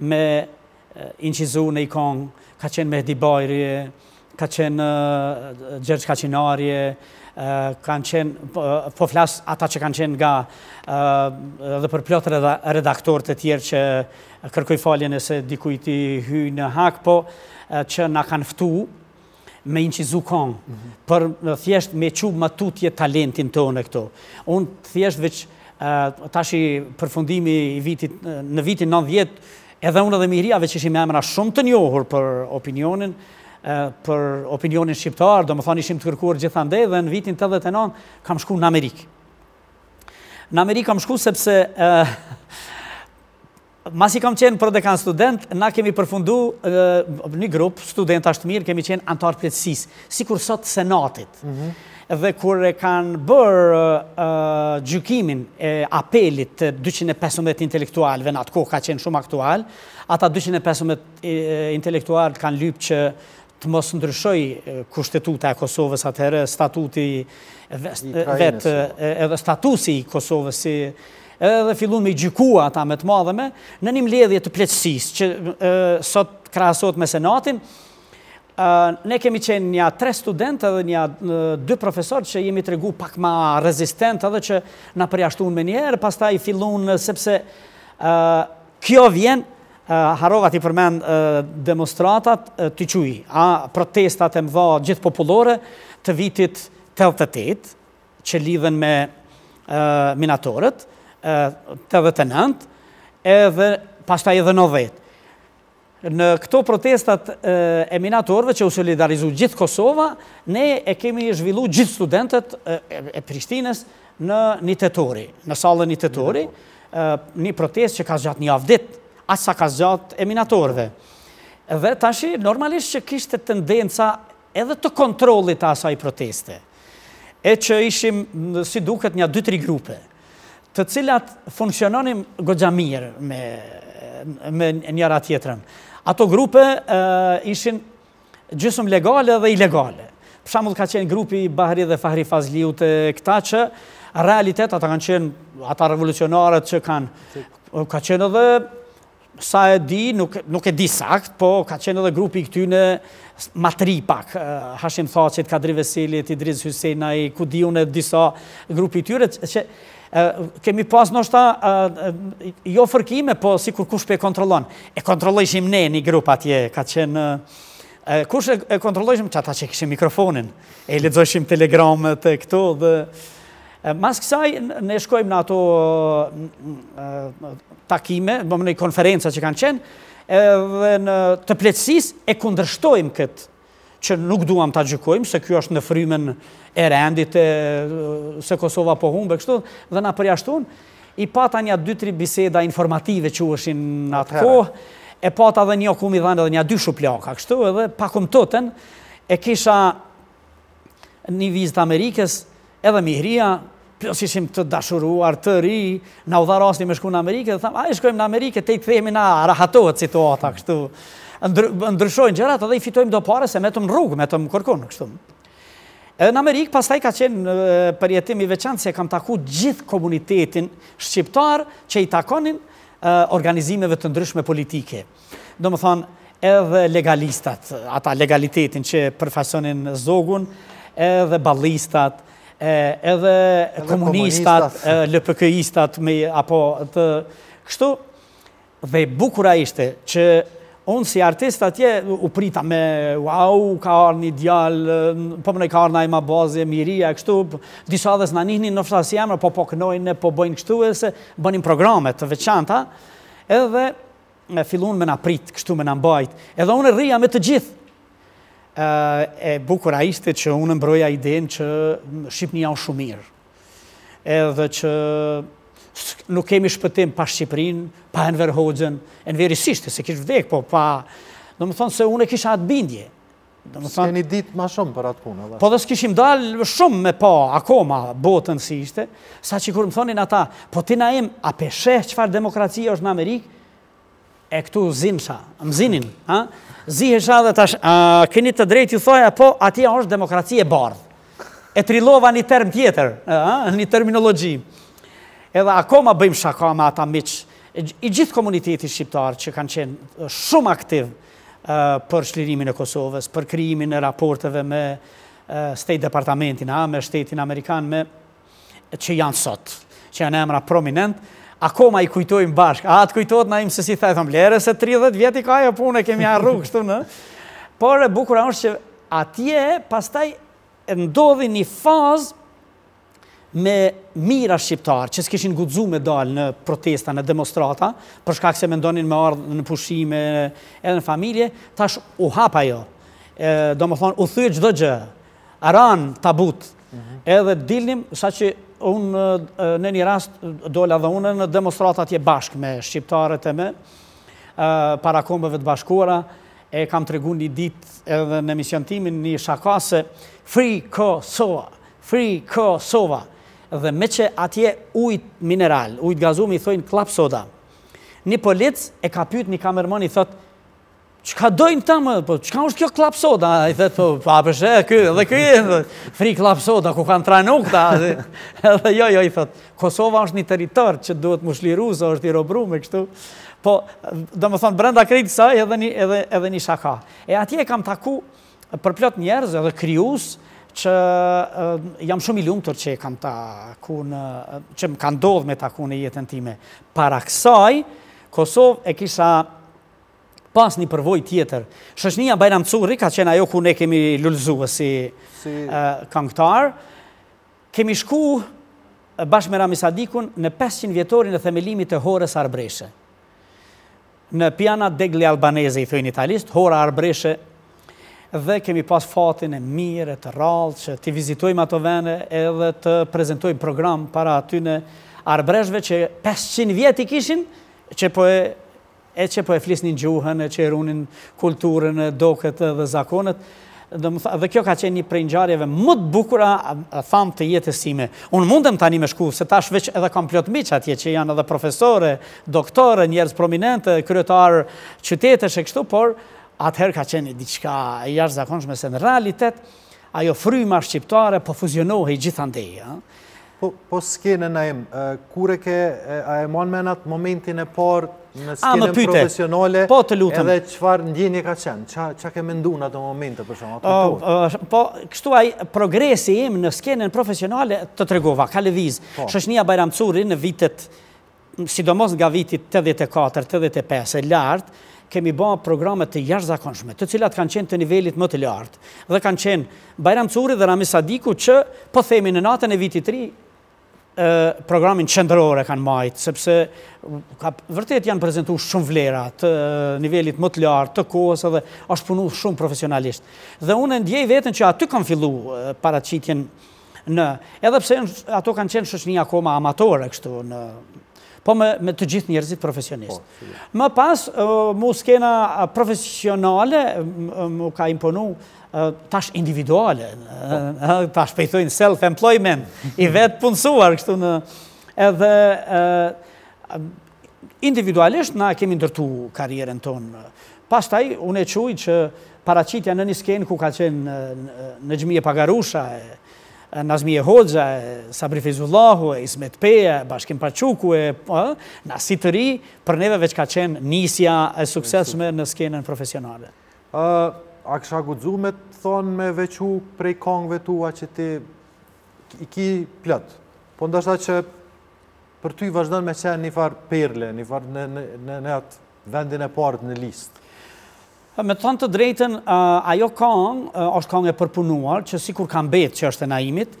me inçizu ni kongë, ka qenë Mehdi Bajri, ka qenë Gjergj Kaçinari, kanë qenë, po, po flas ata që kanë qenë nga dhe për plot redaktorë të tjerë që kërkoj falje nëse dikujt i hyj në hak, po që na kanë ftu, me inçizu kongë, por thjesht me çu më tutje talentin tonë e këto. Unë thjesht veç tash i përfundimi i vitit, në vitin 90, edhe unë edhe Mihrija veç ishim emra shumë të njohur për opinionin, për opinionin shqiptar, domethonë ishim të kërkuar gjithandej dhe në vitin 89 kam shku në Amerikë. Në Amerikë kam shku sepse Masi kam qenë prodekan student, na kemi përfundu një grup studentash të mirë, kemi qenë antarë t'pleqësisë, sikur sot senatit. Mhm. Dhe kur e kanë bërë gjykimin e apelit të 215 intelektualve, në atë kohë ka qenë shumë aktual, ata 215 intelektualë kanë lyp që të mos ndryshojë kushtetuta e Kosovës atëherë, statuti vetë, edhe statusi i Kosovës si edhe fillun me i gjyku ata me të madhe me, në një mbledhje të pleqësisë, që sot krahasohet me senatin, ne kemi qenë nja tre studentë edhe nja dy profesorë që jemi tregu pak ma rezistentë edhe që na përjashtun menjëherë, pastaj fillun sepse kjo vjen Harrova t'i përmend demonstratat, t'i quaj, a protestat e mëdha gjithëpopullore të vitit 88 që lidhen me minatorët, 89 edhe pastaj edhe 90. Në këto protestat e minatorëve që u solidarizu gjithë Kosova, ne e kemi zhvillu gjithë studentët e Prishtinës në Një Tetori, në sallën Një Tetori, një protestë që ka zgjatë një javë ditë, aq sa ka zgjatë e minatorëve. Dhe tashi, normalisht që kishte tendenca edhe të kontrollit të asaj proteste, e që ishim, si duket, nja dy tri grupe, të cilat funksiononim goxha mirë me njëra-tjetrën. Ato grupe ishin gjysëm legale dhe ilegale. Për shambull ka qenë grupi i Bahri dhe Fahri Fazliut e këta që realitet ata kanë qenë ata revolucionarët që kanë ka qenë edhe sa e di, nuk, nuk e di sakt, po ka qenë edhe grupi i këtyne ma t'ri pak, Hashim Thaçit, Kadri Veselit, Idriz Hysenaj, ku di unë e disa grupi i tyre, që Kemi pas ndoshta jo fërkime, po sikur kush po e kontrollon. E kontrollojshim ne një grup atje, ka qenë kush e kontrollojshim që ata që e kishim mikrofonin, e i lexojshim telegramet e këto dhe mas kësaj ne shkojmë në ato takime, domethënë në konferenca që kanë qenë, edhe në të pleqësis e kundërshtojmë këtë që nuk duam ta gjykojmë se kjo është në frymën e rendit e se Kosova po humb e kështu dhe na përjashtun i pata nja dy tri biseda informative që quheshin në atë kohë e pata dhe njo ku m'i dhanë edhe nja dy shuplaka kështu edhe pak, um, të thënë e kisha Një vizë të Amerikës, edhe Mihria, plus ishim të dashuruar, të ri, na u dha rasti me shku në Amerikë, dhe thamë, hajt shkojmë në Amerikë, tej të themi na rahatohet situata, kështu. Ndryshojnë gjërat edhe i fitojmë do pare se metëm n'rrugë, metëm kërkun, kështu. Edhe në Amerikë, pastaj ka qenë përjetim i veçantë se kam taku gjithë komunitetin shqiptar që i takonin organizimeve të ndryshme politike. Domethënë, edhe legalistat, ata legalitetin që përfaqësonin Zogun, edhe ballistat, edhe komunistat, LPK-istat e me këta po kështu dhe e bukura ishte që unë si artist atje u prita me wow, ka ardhur një djalë, po domethënë ka ardhur Ajnë Abazi e Mihria kështu, disa dhe s'na nihnin nashta si emër, po po këndojnë, po bëjnë kështu e se bënin programe të veçanta, edhe fillun me na prit, kështu me na mbajt. Edhe unë rrija me të gjithë. E bukura ishte që unë mbroja idenë që Shqipnia â shumë mirë. Edhe që nuk kemi shpëtim pa Shqipërinë, pa Enver Hoxhën, Enveri s'ishte, se kish vdek, po pa... Domethënë se unë e kisha atë bindje, S'keni ditë ma shumë për atë punë, dhe? Po dhe s'kishim dalë shumë me pa, akoma, botën si ishte, saqë kur më thonin ata, po ti Naim, a po e sheh çfarë demokracie është në Amerikë, e këtu zihsha, më zinin, ha? Zihesha dhe tash, a, keni të drejtë ju thoja, po, atje është demokraci e bardhë. E trillova një term tjetër, ha? një terminologji. Edhe akoma bëjmë shaka me ata miq, i gjithë komuniteti shqiptar që kanë qenë shumë aktivë, për çlirimin e Kosovës, për krijimin e raporteve me State Departamentin, a, me shtetin amerikan, me që janë sot, që janë emra prominent, akoma i kujtojmë bashkë, a të kujtohet Naim se si the, them, lëre se 30 vjet i ka ajo punë, e kemi harru, kështu në, por e bukura është që atje, pastaj, ndodhi një fazë, me mijra shqiptarë që s'kishin guxu me dalë në protesta, në demonstrata, për shkak se mendonin me ardhë në pushime, edhe në familje, tash u hap ajo. Domethënë, u thye çdo gjë, ranë tabutë, mhm. edhe dilnim, saqë unë në një rast dola dhe unë në demonstrata atje bashkë me shqiptarët e me, para Kombeve të Bashkuara, e kam tregu një ditë edhe në emisionin timin një shaka se, Free Kosova, Free Kosova dhe meqë atje ujit mineral ujit gazum i thojnë club soda ni polic e ka pyt ni kamerman i thotë Çka dojnë këta më, po çka është kjo club soda? Ai thotë, po a po e sheh, ky, edhe ky e free club soda ku kanë tranu këta. Edhe jo, jo i thotë, Kosova është një territor që duhet me u çliru se është i robrum e kështu. Po, domethënë, brenda krejt kësaj edhe një, edhe, edhe një shaka. E atje kam taku përplot njerëz edhe krijues që jam shumë i lumtur që i kam takun që më ka ndodh me taku në jetën time. Para kësaj Kosovë e kisha pas një përvojë tjetër. Shoqënia Bajram Curri ka qenë ajo ku ne kemi lulëzu si, si... kangëtarë. Kemi shku bashkë me Rami Sadikun në 500 vjetorin e themelimit të Horës Arbreshe. Në Piana degli Albanese i thojnë italisht, Hora Arbëreshe dhe kemi pas fatin e mirë e të rrallë që t'i vizitojmë ato vende edhe të prezentojmë program para atyne Arbreshve që 500 vjet i kishin që po e e që po e flisnin gjuhën, e që e runin kulturën, doket dhe zakonet. Dhe kjo ka qenë një prej ngjarjeve më të bukura, thom, të jetës sime. Unë mundem tani me shku, se tash veç edhe kam plot miq atje, që janë edhe profesore, doktore, njerëz prominente, kryetarë qytetesh e kështu, por atëherë ka qenë diçka e jashtëzakonshme se në realitet ajo fryma shqiptare po fuzionohej gjithandej, ëh. Po, po skenë Naim, kur e ke, a e man men atë momentin e parë në skenën profesionale, po, edhe çfarë ndjenje ka qenë, ça ke mendu në ato momente për shumë, atë kujtojë? Po, kështu aj, progresi im në skenën profesionale të tregova, ka lëviz, po. shoqnia Bajram Curri në vitet sidomos nga viti tetëdhjetë e katër, tetëdhjetë e pesë e lart, kemi ba programe të jashtëzakonshme, të cilat kanë qenë të nivelit më të lartë. Dhe kanë qenë Bajram Curri dhe Ramiz Sadiku që, po themi në natën e vitit t'ri, programin qendror e kanë majt, sepse vërtet janë prezentu shumë vlera të nivelit më të lartë, të kohës edhe është punu shumë profesionalisht. Dhe unë e ndjej veten që aty kam fillu paraqitjen në, edhe pse ato kanë qenë shoqni akoma amatore kështu në, po me, me të gjithë njerëzit profesionistë. Po, më pas, mu skena profesionale, m'u ka imponu tash individuale, po. tash p'e qujnë self-employment, i vetëpunësuar kështu në, edhe Individualisht na e kemi ndërtu karrierën tonë. Pastaj, unë e quj që paraqitja në një skenë ku ka qenë Nexhmije Pagarusha, e Nazmije Hoxha, e Sabri Fejzullahu, e Ismet Peja, e Bashkim Paçuku, e na si të rinj, për neve veç ka qenë nisja e suksesshme në skenën profesionale. A kisha guxu me të thonë me veçu prej kongve tua që ti i ki plot, po ndoshta që për ty vazhdon me qenë një farë perle, një farë në, në, në, në atë vendin e parë në listë. Me të thënë të drejten, ajo kongë, është kongë e përpunuar, që sikur ka mbetë që është e Naimit,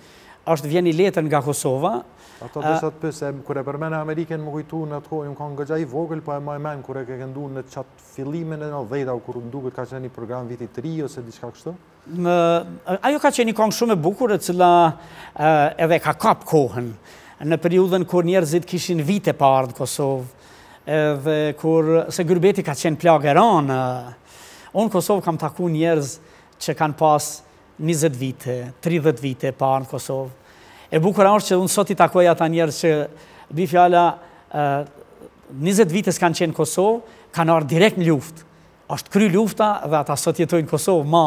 është vjen ni letër nga Kosova. Ato edhe sot pse, kur e përmene Amerikën m'u kujtu në atë kohë, jom kon goxha i vogël, po e maj men kur e ke këndu në qatë fillimin e nëndhetave, kur m'duket ka qenë një program vitit t'ri ose diçka kështu? Ajo ka qenë një kongë shumë e bukur e cila edhe ka kap kohën në periudhën kur njerëzit kishin vite pa ardhë Kosovë edhe kur se gurbeti ka qenë plagë e ranë. Unë Kosovë kam taku njerëz që kanë pas 20 vite, 30 vite pa ardhë Kosovë. E bukura është që unë sot i takoj ata njerëz që bie fjala 20 vite s'kanë qenë Kosovë, kanë ardhë direkt në luftë. Është kry lufta dhe ata sot jetojnë në Kosovë, më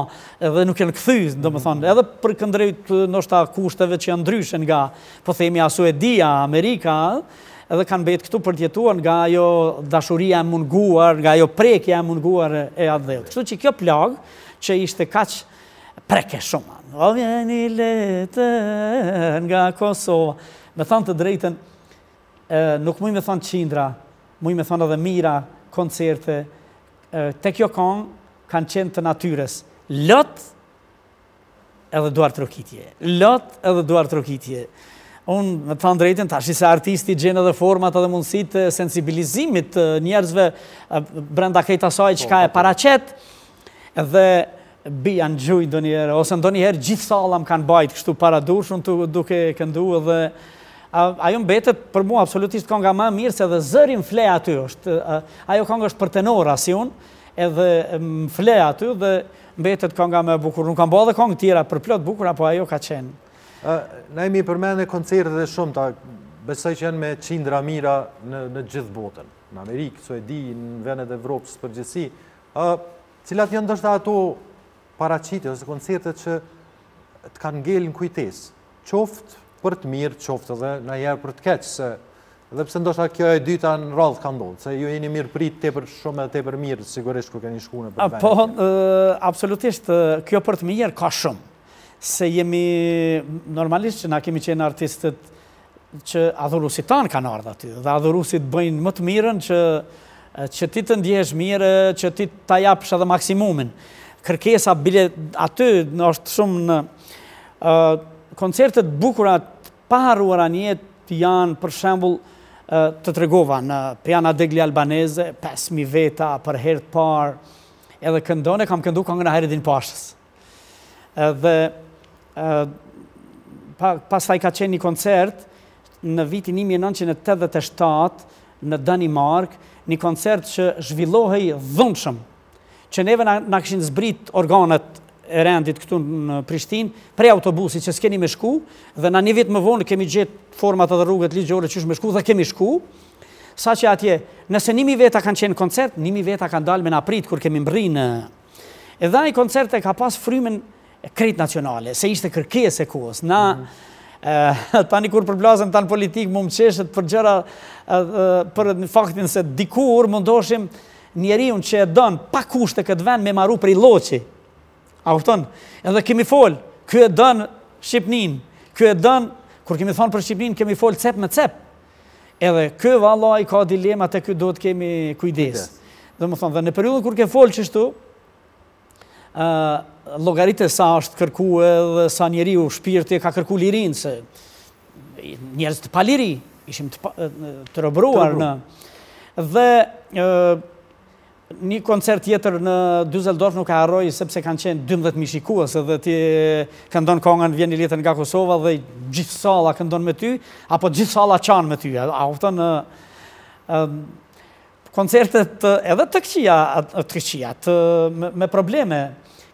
edhe nuk janë kthy, domethonë, edhe përkundrejt ndoshta kushteve që janë ndryshe nga, po themi Suedia, Amerika, edhe kanë mbet këtu për të jetuar nga ajo dashuria e munguar, nga ajo prekja e munguar e atdheut. Kështu që kjo plagë që ishte kaq prekte shumë. "O vjen një letër nga Kosova". Me thanë të drejtën, E, nuk muj me thonë qindra, muj me thonë edhe mijëra koncerte, e, te kjo kangë kanë qenë të natyrës. Lot edhe duartrokitje. Lot edhe duartrokitje. Unë, me t'thonë drejtën, tashti se artisti gjen edhe format edhe mundësitë e sensibilizimit të njerëzve brenda krejt asaj çka e paraqet, Edhe bija në gjunj ndonjëherë, ose ndonjëherë gjithë sala më kanë bajt kështu para dursh, unë tu- duke këndu dhe a- ajo mbetet për mua absolutisht kënga më e mirë se dhe zëri më fle aty, është a- ajo kënga është për tenora si unë, edhe më fle aty dhe mbetet kënga më e bukur. Unë kam ba edhe këngë tjera përplot të bukura, po ajo ka qenë. Ë, na i kemi përmend koncertet e shumta, besoj që janë me qindra mijëra në gjithë botën. Në Amerikë, Suedi, në vendet e Evropës në përgjithësi, Ë, cilat janë ndoshta ato paraqitje ose koncertet që të kanë ngel në kujtesë, qoftë për të mirë, qoftë edhe najherë për të keq, se edhe pse ndoshta kjo e dyta më rrallë ka ndodhë, se ju jeni mirëpritë tepër shumë edhe tepër mirë, sigurisht kur keni shku nëpër vende. Po, absolutisht, kjo për të mirë ka shumë, se jemi normalisht që na kemi qenë artistët, që adhurusit tanë kanë ardhë aty, dhe adhurusit bëjnë më të mirën që ti të ndjehesh mirë, që ti të japësh edhe maksimumin. Kërkesa bile aty është shumë në... Uh, koncertet e bukura, të paharruara në jetë janë për shembul të tregova në Piana degli Albanesi, 5.000 veta për herë të parë, edhe këndone kam këndu këngën e Hajredin Pashës. Dhe pastaj ka qenë një koncert në vitin 1987 në Danimarkë, një koncert që zhvillohej dhunshëm, që neve na kishin zbrit organet e rendit këtu në Prishtinë, prej autobusi që s'keni me shku, dhe na një vit më vonë kemi gjetë format edhe rrugët ligjore qysh me shku dhe kemi shku, saqë atje, nëse ni mijë veta kanë qenë n'koncert, ni mijë veta kanë dalë me na pritë kur kemi mbrri në Edhe ai koncert e ka pas frymën krejt nacionale, se ishte kërkesë e kohës. Na tani kur përplasen tanë n'politikë, mu më qeshet për gjëra për faktin se dikur mendojshim njeriun që e don pa kushte këtë vend me maru prej lloçi. A kupton? Edhe kemi folë, ky e don Shqipninë, ky e don, kur kemi thonë për Shqipninë, kemi folë cep me cep. Edhe ky vallai ka dilemat, e ky duhet të kemi kujdes. Domethënë dhe në periudhën kur ke fol qeshtu, ë llogarite sa është kërku edhe sa njeriu shpirti e ka kërku lirinë se njerëz të palirë, ishim të, të robëruar edhe ë Një koncert tjetër në Düsseldorf nuk e harroj sepse kanë qenë dymbëdhjetë mijë shikues dhe ti këndon kongën Vjen ni letër nga Kosova dhe gjithë salla këndon me ty, apo gjithë salla qan me ty, a kupton? Koncertet edhe të këqija, të këqija, me probleme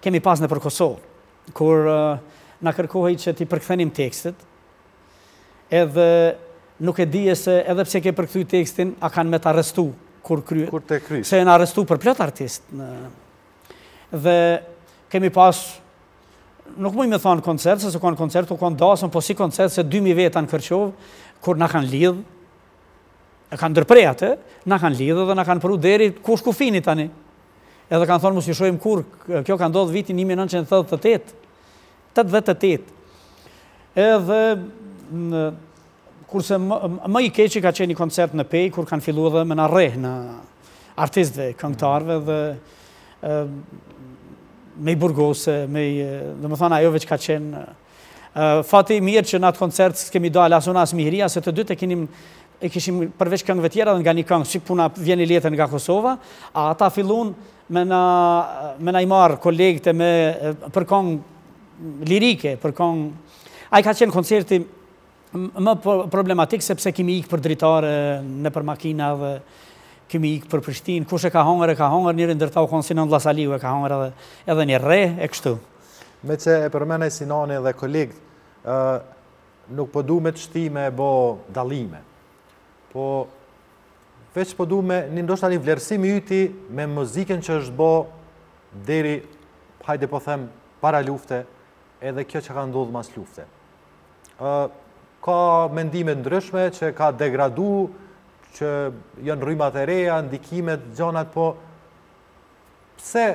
kemi pas nëpër Kosovë, kur na kërkohej që t'i përkthenim tekstet, Edhe nuk e dije se edhe pse ke përkthy tekstin, a kanë me të arrestu kur t'e kryesh. Kur t'e krysh. Se janë arrestu përplot artistë. Dhe kemi pas, nuk muj me thonë koncert, se s'u konë koncert, u konë dasëm, po si koncert, se 2.000 veta në Kërqovë, kur na kanë lidhë, e kanë ndërpre atë, na kanë lidhë dhe na kanë pru deri ku është kufini tani. Edhe kanë thonë, mos ju shohim kurrë, kjo ka ndodhë vitin 1988, Tetëdhjetë e tetë. Edhe ë kurse më i keqi ka qenë një koncert në Pejë kur kanë fillu edhe me na rreh ne artistëve, këngëtarëve dhe me i burgosë, me i, domethonë, ajo veç ka qenë... Fati i mirë që në atë koncert s'kemi dalë as unë as Mihrija, se të dytë e kinim i kishim përveç këngëve tjera dhe nga një këngë, si puna Vjen ni letër nga Kosova, a ata fillun me na, me na i marrë kolegët e me për këngë lirike, për këngë... Ai ka qenë koncerti më po, problematik, sepse kemi ikë për dritare nëpër makina dhe kemi ikë për Prishtinë, kush e ka hongër e ka hongër, njëri ndër ta u konë Sinan Vllasaliu e ka hongër edhe, edhe një re e kështu. Meqë e përmende Sinanin dhe kolegët, Nuk po du me të shti me bo dallime. Po, veç po du me, një ndoshta një vlerësim i yti me muzikën që është bo deri, hajde po them, para lufte, edhe kjo që ka ndodhë mas lufte. Ka mendime t'ndryshme që ka degradu, që janë rrymat e reja, ndikimet, gjonat, po Pse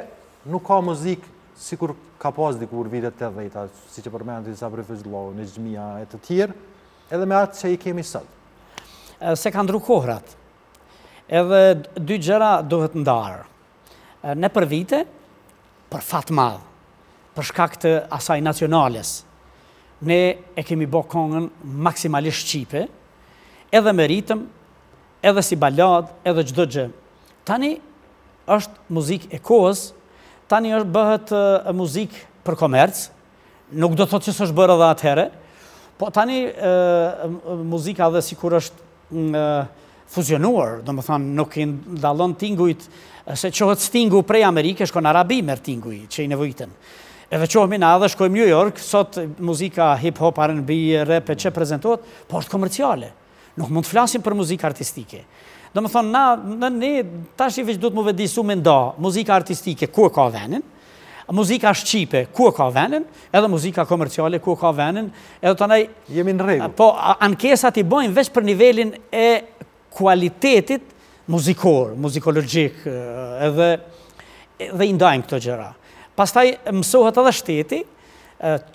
nuk ka muzikë sikur ka pas dikur vitet tetëdhjeta, siç e përmende ti Sabri Fejzullahu, Nexhmija e të tjerë, edhe me atë që i kemi sot? Se kanë ndru kohrat. Edhe dy gjëra duhet ndarë. Nëpër vite, për fat t'madh, për shkak të asaj nacionales, ne e kemi bo kongën maksimalisht shqipe, edhe me ritëm, edhe si baladë edhe çdo gjë. Tani është muzikë e kohës, tani është bëhet muzikë për komerc, nuk do të thotë që s'është bërë edhe atëherë, po tani muzika edhe sikur është fuzionuar, domethanë nuk i ndalon tingujt, se çohet Stingu prej Amerike, shkon Arabi merr tinguj që i nevojiten. Edhe çohemi na edhe shkojmë New York, sot muzika hip-hop, R&B, rap e që prezentohet, po është komerciale. Nuk mund të flasim për muzikë artistike. Domethonë, na, në ne, tash i veç duhet m'u vetëdijesu me nda, muzika artistike, ku e ka venin, muzika shqipe, ku e ka venin, edhe muzika komerciale, ku e ka venin, edhe atëherë... Jemi në rregull. Po, ankesat i bojmë veç për nivelin e kualitetit muzikor, muzikologjik, edhe, edhe i ndajmë këto gjëra. Pastaj, mësohet edhe shteti,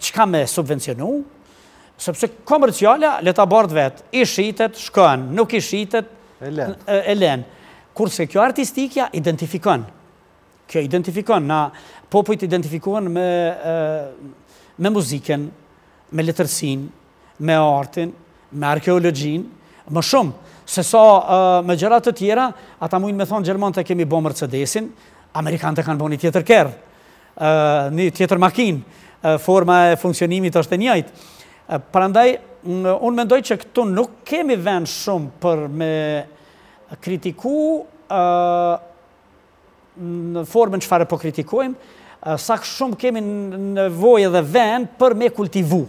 çka me subvencionu, Sepse komercialja, le ta bart vet, i shitet, shkon, nuk i shitet, e len. Kurse kjo artistikja identifikon. Kjo identifikon, na popujt identifikohen me me muzikën, me letërsinë, me artin, me arkeologjinë, më shumë, se sa me gjëra të tjera, ata mujnë me thonë gjermanët e kemi bo Mercedesin, amerikanët e kanë bo një tjetër kerr. një tjetër makinë, forma e funksionimit është e njëjtë. Prandaj, unë mendoj që këtu nuk kemi vend shumë për me kritiku në formën çfarë po kritikojmë, sa shumë kemi nevojë edhe vend për me kultivu.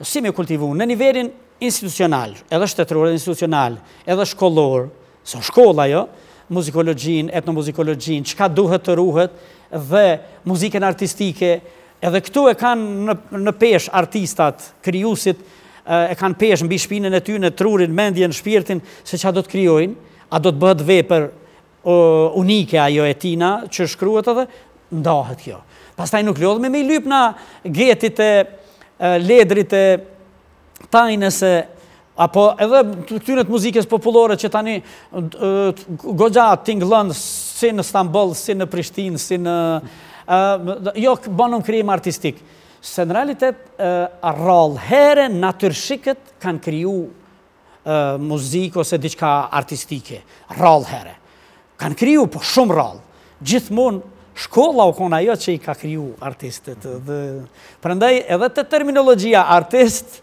Si me kultivu? Në nivelin institucional, edhe shtetëror, edhe institucional, edhe shkollor, Se shkolla jo, muzikologjinë, etnomuzikologjinë, çka duhet të ruhet dhe muzikën artistike, edhe këtu e kanë në, në peshë artistat, krijuesit e kanë peshë mbi shpinën e tyre, trurin, mendjen, shpirtin se ça do të krijojnë, a do të bëhet vepër unike ajo e tyne që shkruhet edhe, ndahet kjo. Pastaj nuk lodhemi me i lyp na Getat e Ledrit e Taynës apo edhe këtyne të muzikës popullore që tani goxha tingëllon si në Stamboll, si në Prishtinë, si në... Jo, bonëm krijim artistik. Se në realitet, rrallë herë, natyrshçikët kanë kriju muzikë ose diçka artistike. Rrallë herë. Kanë kriju, po shumë rrallë. Gjithmonë shkolla u konë ajo që i ka kriju artistët. Dhe, prandaj edhe te terminologjia artist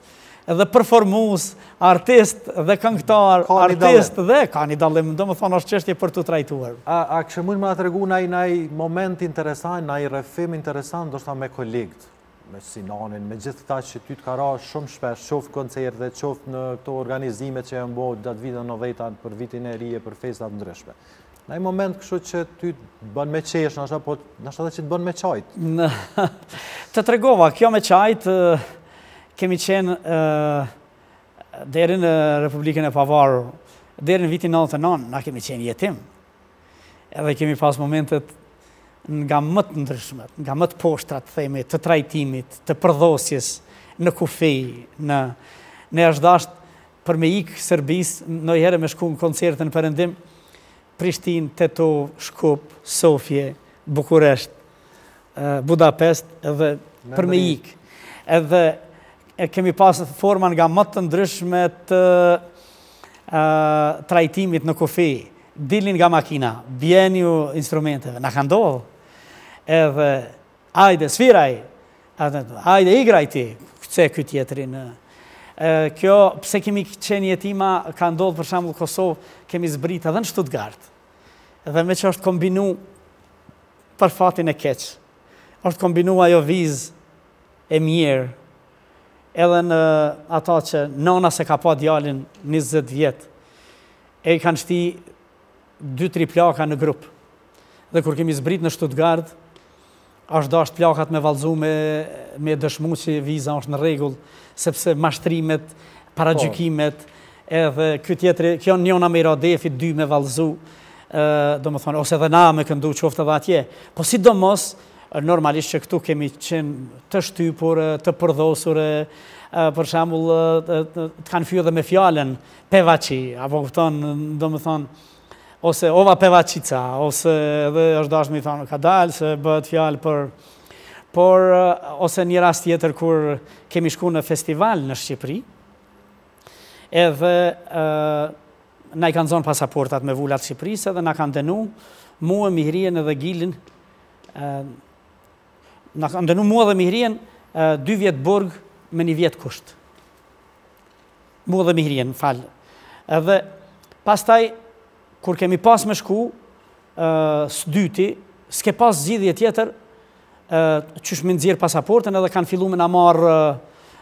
dhe performus, artist dhe këngëtar, artist dhe ka një dallim, domethonë është çështje për t'u trajtuar. A, a kisha mund me tregu ni moment interesant, ni rrëfim interesant, ndoshta me kolegët? me Sinanin, me gjithë ata që ty të ka ra shumë shpesh, qoftë koncerte, qoftë në këto organizime që i bo gjatë vitit ndoshta për vitin e ri, për festa të ndryshme. Naj moment kështu që ty të bën me qesh, po ndoshta edhe që të bën me qajt? Të tregova, kjo me qajt kemi qenë deri në Republikën e Pavarur, deri në vitin 99, na kemi qenë jetim, Edhe kemi pas momentet nga më të ndryshmet, nga më të poshtrat, themi, të trajtimit, të përdhosjes në kufi, ne na është dasht për me ikë Serbisë, ndonjëherë me shku në koncerte në perëndim, Prishtinë, Tetovë, Shkup, Sofje, Bukuresht, Budapest, edhe për me ikë. Edhe kemi pas forma nga më të ndryshmet, trajtimit në kufi, dilni nga makina, bjenju instrumenteve, na ka ndodhë, edhe, ajde, sviraj, ajde, igraj ti, kce ky tjetri, kjo, pse kemi qenë jetima, ka ndodhë për shembull Kosovë, kemi zbritë edhe në Stuttgart, edhe meqë është kombinu për fatin e keq, është kombinu ajo vizë e mirë, edhe në ata që nona s'e ka pa djalin 20 vjet e i kanë shti 2-3 plaka në grup. Dhe kur kemi zbrit në Stuttgart, është dasht plakat me vallzu me, me dëshmu që viza është në rregull, sepse mashtrimet, paragjykimet, po. edhe ky tjetri, kjo njona me i ra defit, dy me vallzu, domethonë, ose dhe na me këndu qoftë edhe atje. Po sidomos, Normalisht që këtu kemi qenë të shtypur, të përdhosur, për shembull, të kanë fy edhe me fjalën pevaçi, apo kupton, domethënë ose ova pevaçica, ose edhe është dasht me thonë ka dalë se bëhet fjalë për por ose një rast tjetër kur kemi shku në festival në Shqipëri, edhe na i kanë zonë pasaportat me vula t'Shqipërisë edhe na kanë denu, mue, Mihrien edhe Gilin, Na kanë dënu mua dhe Mihrien dy vjetë burg me një vjetë kusht. Mua dhe Mihrien, fal. Edhe pastaj, kur kemi pas me shku, së dyti, s'ke pas zgjidhje tjetër, qysh me nxjerr pasaportën edhe kanë fillu me na marr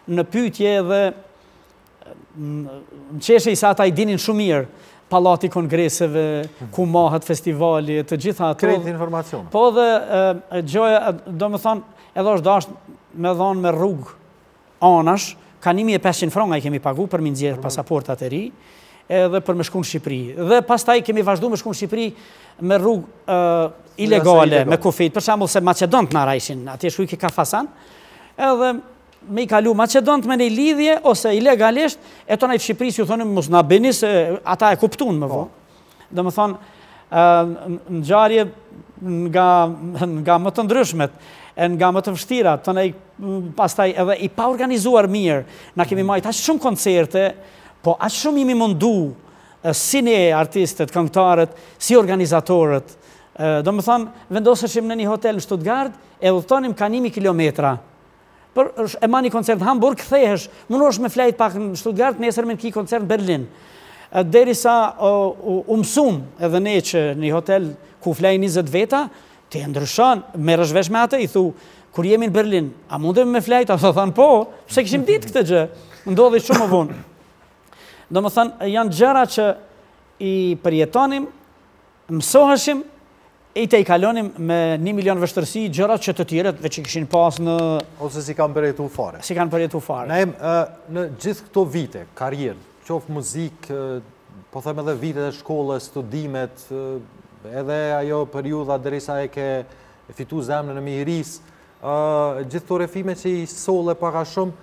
në pytje dhe Më qeshej se ata i dinin shumë mirë Pallati i Kongreseve, ku mahet festivali, të gjitha ato... Krejt informacion. Po dhe gjoja, domethonë, edhe është dashtë me dhonë me rrugë anash, ka 1500 franga i kemi pagu për m'i nxjerrë pasaportat e ri, edhe për me shku në Shqipëri. Dhe pastaj kemi vazhdu me shku në Shqipëri me rrugë ilegale, me kufit, për shembull se macedonët, a ishin, ti shkojshe i ki ka fasan, edhe me i kalu macedonët me ndonjë lidhje, ose ilegalisht, e tonaj n'Shqipëri ju thonim, mos na bini se ata e kuptun ma vonë. Domethonë, ngjarje nga më të ndryshmet, e nga më të vështira, tonaj pastaj edhe i paorganizuar mirë, na kemi mhm. majtë aq shumë koncerte, po aq shumë jemi mundu, si ne artistet, këngëtarët, si organizatorët, domethonë, vendosëshim në një hotel në Stuttgart, e udhëtonim ka ni mijë kilometra, Për me e ma një koncert në Hamburg, kthehesh, mundohesh me flajt pak në Stuttgart, nesërmen ki koncert në Berlin. Derisa u mësum edhe ne që në një hotel ku flajnë 20 veta, ti e ndryshon, merresh vesh me atë, i thu, kur jemi në Berlin, a mundem me flajt, ai të thonë po, s'e kishim ditë këtë gjë, ndodhi shumë më vonë. Domethanë, janë gjëra që i përjetonim, Mësoheshim i tejkalonim me një milion vështirësi gjëra që të tjerët veç i kishin pas në... Ose s'i kanë përjetu fare. S'i kanë përjetu fare. Naim, në gjithë këto vite, karrierë, qoftë muzikë, po thom edhe vitet e shkollës, studimet, edhe ajo periudha derisa e ke fitu zemrën e Mihrijes, gjithë këto rrëfime që i solle pak a shumë,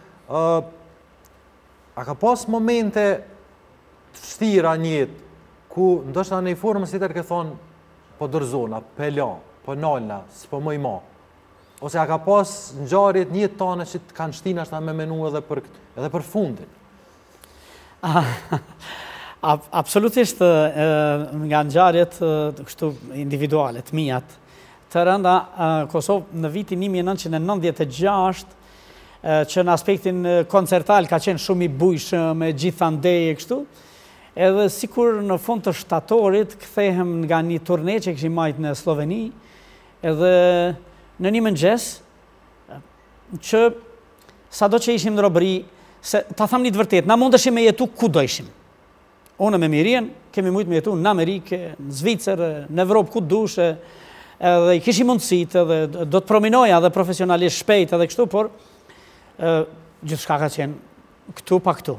A ka pas momente të vështira në jetë ku ndoshta në një formë a tjetër ke thonë po dorëzona, pe la, po nalna, s'po muj ma. Ose a ka pas ngjarje në jetën tane që të kanë shtina ashtu me menu edhe për, edhe për fundin? Absolutisht nga ngjarjet kështu individuale t'miat, të rënda ka qenë në vitin 1996 që në aspektin koncertal ka qenë shumë i bujshëm e gjithandej e kështu, edhe sikur në fund të shtatorit kthehem nga një turne që kishim majtë në Slloveni, edhe në një mëngjes, që sado që ishim në robëri, se ta tham një të vërtetë, na mundeshim me jetu ku dojshim. Unë me Mihrijen kemi mujtë me jetu në Amerikë, në Zvicër, në Evropë, ku të dush, edhe i kishim mundësitë, edhe do të prominohesha edhe profesionalisht shpejt edhe kështu, por gjithçka ka qenë këtu pa këtu.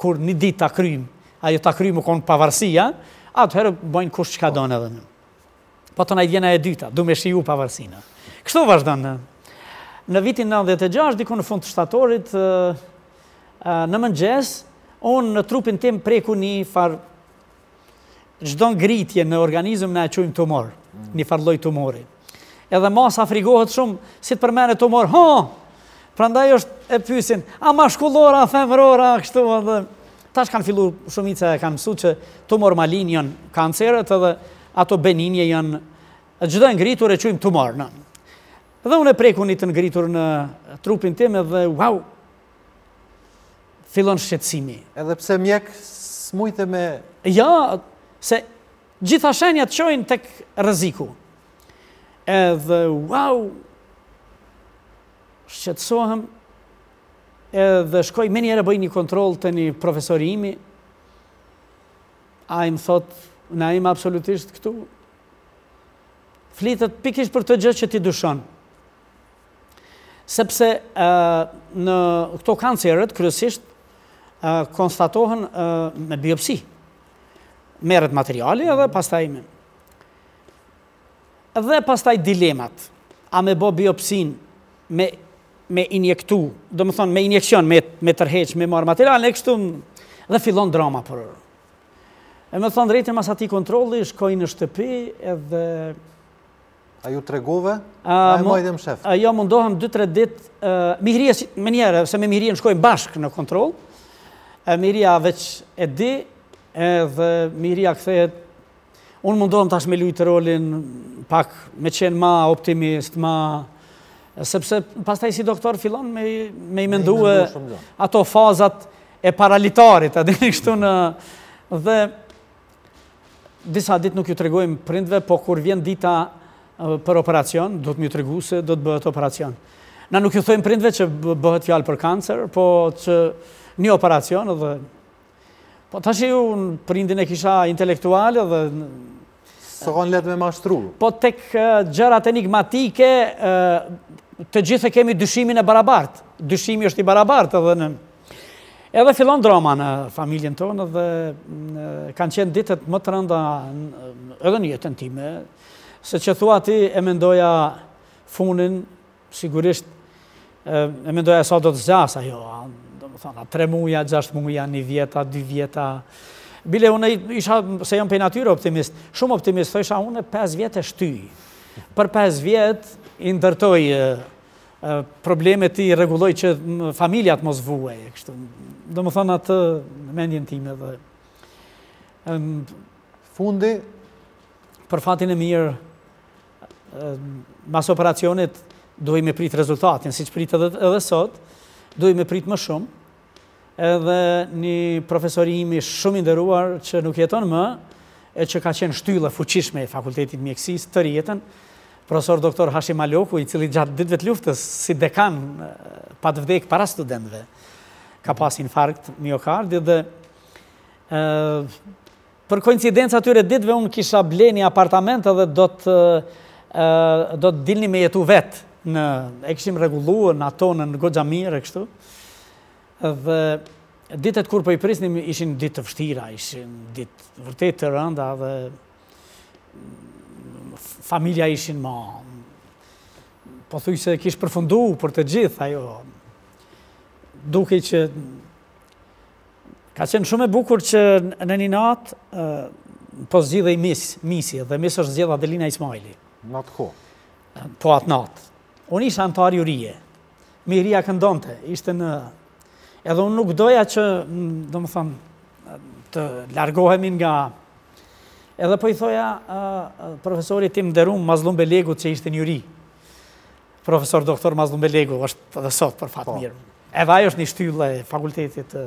Kur një ditë ta krymë, ajo ta krymë u konë pavarësia, atëherë bojnë kush çka don edhe në. Po të na vjen e dyta, du me shiju pavarësinë. Kështu vazhdon në, në vitin 96, diku në fund të shtatorit, në mëngjes, unë në trupin tim preku një far çdo ngritje në organizëm na e qujmë tumor, mm. një farë lloj tumori. Edhe masa frigohet shumë, si ta përmen tumor, ha! Prandaj është e pysin, a mashkullore a, femërore, kështu, dhe, Tash kanë fillu shumica e kanë mësu që tumor malinj janë kanceret edhe ato beninje janë çdo e ngritur e qujmë tumor ne. Dhe unë e preku një të ngritur në trupin tim edhe wow, fillon shqetsimi. Edhe pse mjek s'mujta me... Ja, se gjitha shenjat çojnë tek rreziku. Edhe wow, shqetsohem, Edhe shkoj menjëherë bëj një kontroll te një profesori imi, ai më thot, Naim absolutisht këtu flitet pikërisht për këtë gjë që ti dyshon. Sepse ë në këto kanceret kryesisht ë konstatohen ë me biopsi. Merret materiali edhe pastaj me Dhe pastaj dilemat, a me bo biopsinë me me injektu, domethonë me injeksion, me, me tërheq, me marrë material, e kështu, dhe fillon drama prapë. E me thonë të drejtën mas atij kontrolli, shkoj në shtëpi edhe... A ju tregove? A, a e mbajte mshef? A jo mundohem 2-3 dit, uh, Mihrijes i, menjëherë, se me Mihrijen shkojmë bashkë në kontroll, e Mihrija veç e di, edhe Mihrija kthehet Unë mundohem tash me lujtë rolin pak me qenë ma optimist, ma... Sepse pastaj si doktor fillon me, me i mendu e ato fazat e para litarit, a e dini kështu në... Dhe disa dit nuk ju tregojmë prindve, po kur vjen dita për operacion, duhet me ju tregu se do të bëhet operacion. Na nuk ju thojmë prindve që bëhet fjalë për kancer, po që një operacion dhe Po tash unë prindët i kisha intelektualë dhe S'u kanë lehtë me mashtru. Po tek gjërat enigmatike, të gjithë e kemi dyshimin e barabartë. Dyshimi është i barabartë edhe në... Edhe fillon drama në familjen tonë dhe kanë qenë ditët më të rënda edhe në jetën time. Se qe thua ti e mendoja fundin Sigurisht, e mendoja sa do të zgjasë ajo, domethënë, tre muja, gjashtë muja, një vjeta, dy vjeta. Bile, unë isha, se jam prej natyre optimist, shumë optimist, thosha unë pesë vjet e shtyj. Për pesë vjet, i ndërtoj problemet, i rregulloj që familjat mos vuajnë. Domethonë atë mendjen time dhe... Fundi? Për fatin e mirë, Mas operacionit duhej me prit rezultatin, siç pritet edhe, edhe sot, duhej me prit më shumë, edhe një profesor imi shumë i nderuar që nuk jeton më, e që ka qenë shtyllë e fuqishme e Fakultetit Mjekësisë tërë jetën, profesor doktor Hashim Maloku, i cili gjatë ditëve të luftës si dekan patë vdekë para studentëve, ka pas infarkt miokardi dhe Për koincidencë atyre ditëve unë kisha ble një apartament edhe do të do të dilnim me jetu vetë. Në, e kishim rregulluar atë, atë goxha mirë e kështu. Dhe ditët kur po i prisnim ishin ditë të vështira, ishin ditë vërtet të rënda dhe familja ishin ma pothujse kish përfundu për të gjithë ajo dukej që Ka qenë shumë e bukur që në një natë po zgjidhej mis, misi, dhe mis është zgjedh Adelina Ismaili. Në atë ko? Po atë natë. Unë isha anëtar jurie. Mihrija këndonte, ishte në... Edhe unë nuk doja që, domethonë, të largohemi nga... Edhe po i thoja profesorit tim të nderum Mazllum Belegut që ishte në juri. Profesor Doktor Mazllum Belegu është dhe sot për fat të mirë. Edhe ai është një shtyllë e fakultetit të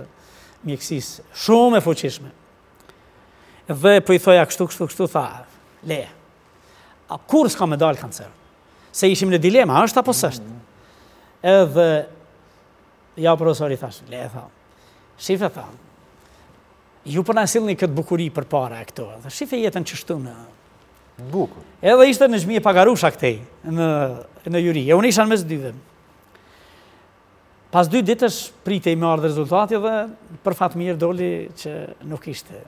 mjekësisë, shumë e fuqishme. Dhe po i thoja kështu, kështu, kështu, tha, le, a kur s'ka me dalë kancer? Se ishim në dilema, është apo s'është? Mm. Edhe, ja profesor i thash, le, tha, shife, tha, Ju po na sillni këtë bukuri përpara këto. Shife jetën qysh është bukur. Edhe ishte Nexhmije Pagarusha këtej, në, në juri. E unë isha në mes dyve. Pas dy ditësh pritej me ardhë rezultati dhe për fat të mirë doli që nuk ishte.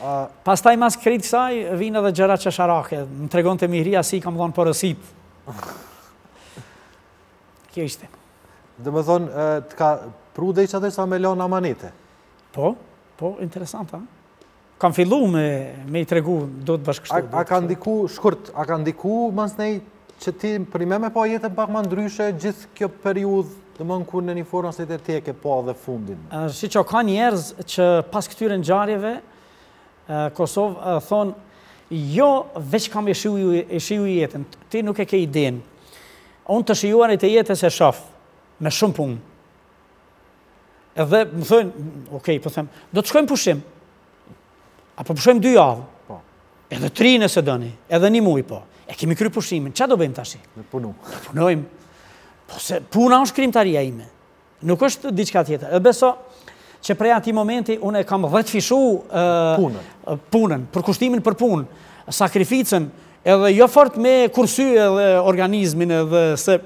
A... Pastaj mas krejt kësaj, vijnë edhe gjëra qesharake. Më tregonte Mihrija si i kam dhonë porositë. Kjo ishte. Domethonë, të ka pru deri qatër sa me lon amanete? Po, po, interesant, ha? Kam fillu me, me i tregu, do të bësh kështu. A, a ka ndiku, shkurt, a ka ndiku, masnej, që ti përnime me pa jetën pak ma ndryshe, gjithë kjo periudhë, domethënë kur në një formë se të e ke pa dhe fundin? Siç ka njerëz që pas këtyre ngjarjeve, Kosovë thonë, jo veç kam me shiju jetën, ti nuk e ke idenë. Unë të shijuarit e jetës e shof me shumë punë. Edhe më thonë, ok, po them, do të shkojmë pushim. Apo pushojmë dy javë. Po. Edhe tri nëse doni, edhe një muaj po. E kemi kry pushimin, ça do bëjmë tash? Do punojmë. punojmë. Po se puna është krimtaria ime. Nuk është diçka tjetër. E beso që prej atij momenti unë e kam dhjetëfishu punën. punën, përkushtimin për punë, sakrificën, edhe jo fort me kursy edhe organizmin edhe se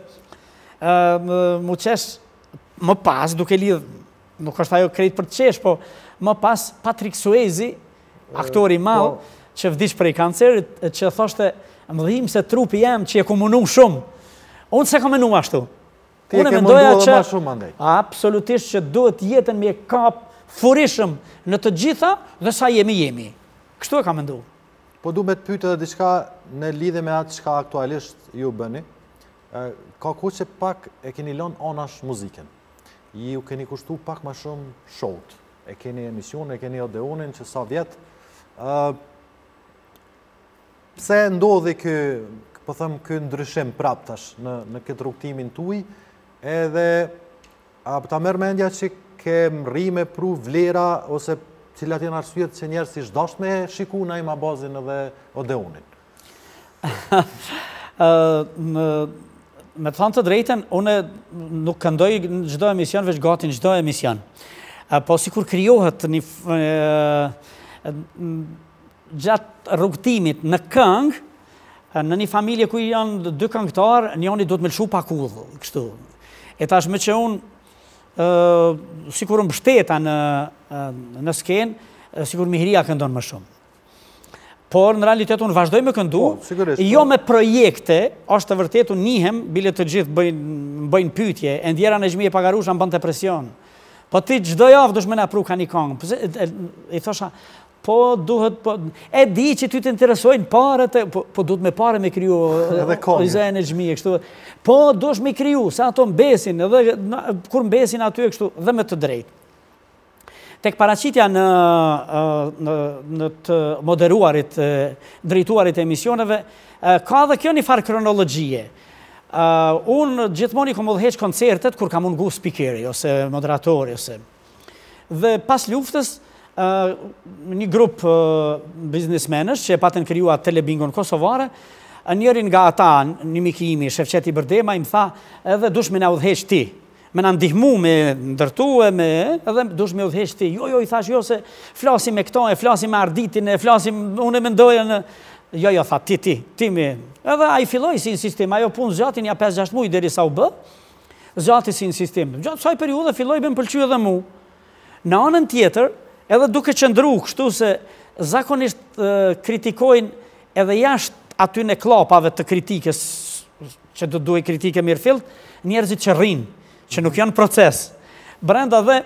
mu qesh më pas duke lidhë, nuk është ajo krejt për të qesh, po më pas Patrick Swayze, aktori i madh, po. që vdiq prej kancerit, që thoshte, më dhimbset trupi jem që e kam mundu shumë, unë s'e kam menu ashtu, Ti e ke mundu edhe ma shumë andaj. Absolutisht që duhet jetën me kap furishëm në të gjitha dhe sa jemi jemi. Kështu e kam mendu. Po du me të pyt edhe diçka në lidhje me atë çka aktualisht ju bëni. Ka kohë që pak e keni lon anash muzikën. Iu keni kushtu pak ma shumë show-t. E keni emisionin, e keni Odeonin që sa vjet. Pse ndodhi ky, po them ky ndryshim prap tash në në këtë rrugtimin tuaj? Edhe a ta merr mendja që ke mrri me pru vlera ose cilat janë arsyet që njerëzit kishin dashtë me shiku Naim Abazin edhe Odeonin? Me të thanë të drejtën, unë nuk këndoj në çdo emision, veç gati në çdo emision. Po sikur krijohet një Gjatë rrugëtimit në këngë, në një familje ku janë dy këngëtarë, njëri duhet me lëshu pak udhë, kështu. E tash meqë unë, sikur u mbështeta në, në skenë, sikur Mihria këndon më shumë. Por, në realitet, unë vazhdoj me këndu, po, jo po. me projekte, është e vërtetë, unë nihem, bile të gjithë bëjnë, bëjnë pytje, e ndjera Nexhmije Pagarusha më bënte presion. Po ti çdo javë duhesh me na pru ka një kongë, i thosha, Po duhet, po, e di që ty të interesojnë paret, po, po duhet me pare me kriju, edhe kongë, oj zonja Nexhmije kështu, po duhesh me kriju, se ato mbesin, edhe kur mbesin aty e kështu, dhe me të drejtë. Tek paraqitja në, në, në të moderuarit, drejtuarit e emisioneve, ka edhe kjo një farë kronologjie. Unë gjithmoni kam udhëheq koncertet kur ka mungu spikeri, ose moderatori, ose Dhe pas luftës, një grup biznismenës që e patën kriju Telebingon Kosovare, njëri nga ata, një mik i imi, Shefqeti Bërdema, më tha, edhe dush me na udhëheq ti, me na ndihmu me ndërtu e me, edhe dush me e udhëheq ti. Jo, jo, i thash, jo, se flasim me këto, e flasim me Arditin, e flasim, unë e mendoja... Jo, jo, tha, ti, ti, ti me... Edhe ai filloi si insistim, ajo punë zgjati nja 5-6 muj derisa u bë, Zgjati si insistim. Gjatë kësaj periudhe filloi me m'pëlqy edhe mu. Në anën tjetër, edhe duke qëndru kështu se zakonisht kritikojnë edhe jashtë atyne kllapave të kritikës, që do të duhej kritikë e mirëfilltë, njerëzit që rrinë, që nuk janë proces. Brenda dhe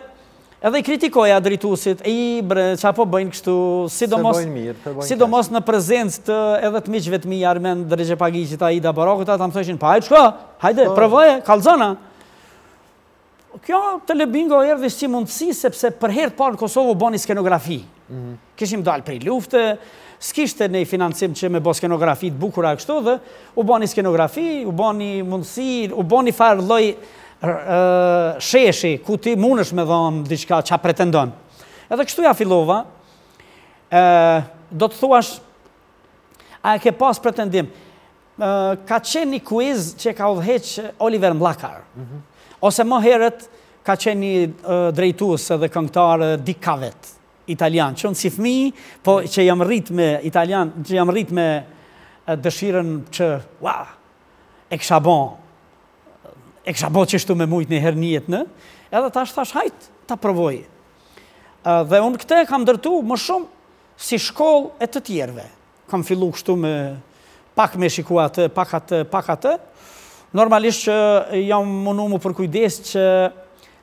Edhe i kritikoja drejtuesit, hej bre, ça po bëjnë kështu, sidomos sidomos në prezencë edhe të miqve të mi Armend Rexhepagiqit, Aida Barakut, ata më thojshin, pa hajt shko, hajde, po. provoje, kallzona. Kjo Telebingo erdhi si mundësi, sepse për herë të parë në Kosovë u bani skenografi. Kishim dalë prej lufte, s'kishte ndonjë financim që me bo skenografi të bukura e kështu dhe u bo një skenografi, u bo një mundësi, u bo një farë lloj sheshi ku ti mundesh me dhonë diçka qa pretendon. Edhe kështu ia fillova, do të thuash, a e ke pas pretendim, Ka qenë një kuiz që e ka udhëheq Oliver Mlakar. Ose më herët ka qenë një drejtues edhe këngëtar Dick Cavett, italian. Që unë si fëmijë, po që jam rrit me italian, që jam rrit me dëshirën që, ua, e kësha bo, e kësha bo qështu me mujtë një herë në jetë, edhe tash thash hajt ta provoj. Dhe unë këtë e kam ndërtu më shumë si shkollë e të tjerve. Kam fillu kështu më pak me shiku atë, pak atë, pak atë. Normalisht që jam mundu m'u përkujdes që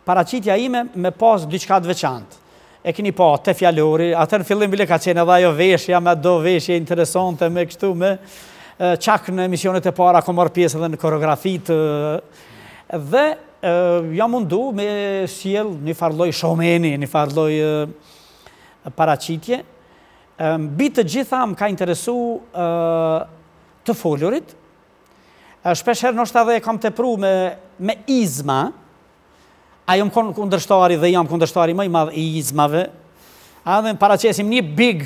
paraqitja ime me pas diçka të veçantë. E kini pa, te fjalori, atëherë në fillim bile ka qenë edhe ajo veshja, me do veshje interesante, me kështu me çka në emisionet e para, kom marrë pjesë edhe në koreografitë, dhe jam mundu me sjell një farë lloj shoumeni, një farë lloj paraqitje, Mbi të gjitha më ka interesu të folurit, shpeshherë ndoshta edhe e kam tepru me izma, a jam konë kundërshtari dhe jam kundërshtari më i madh i izmave, e paraqesim një big,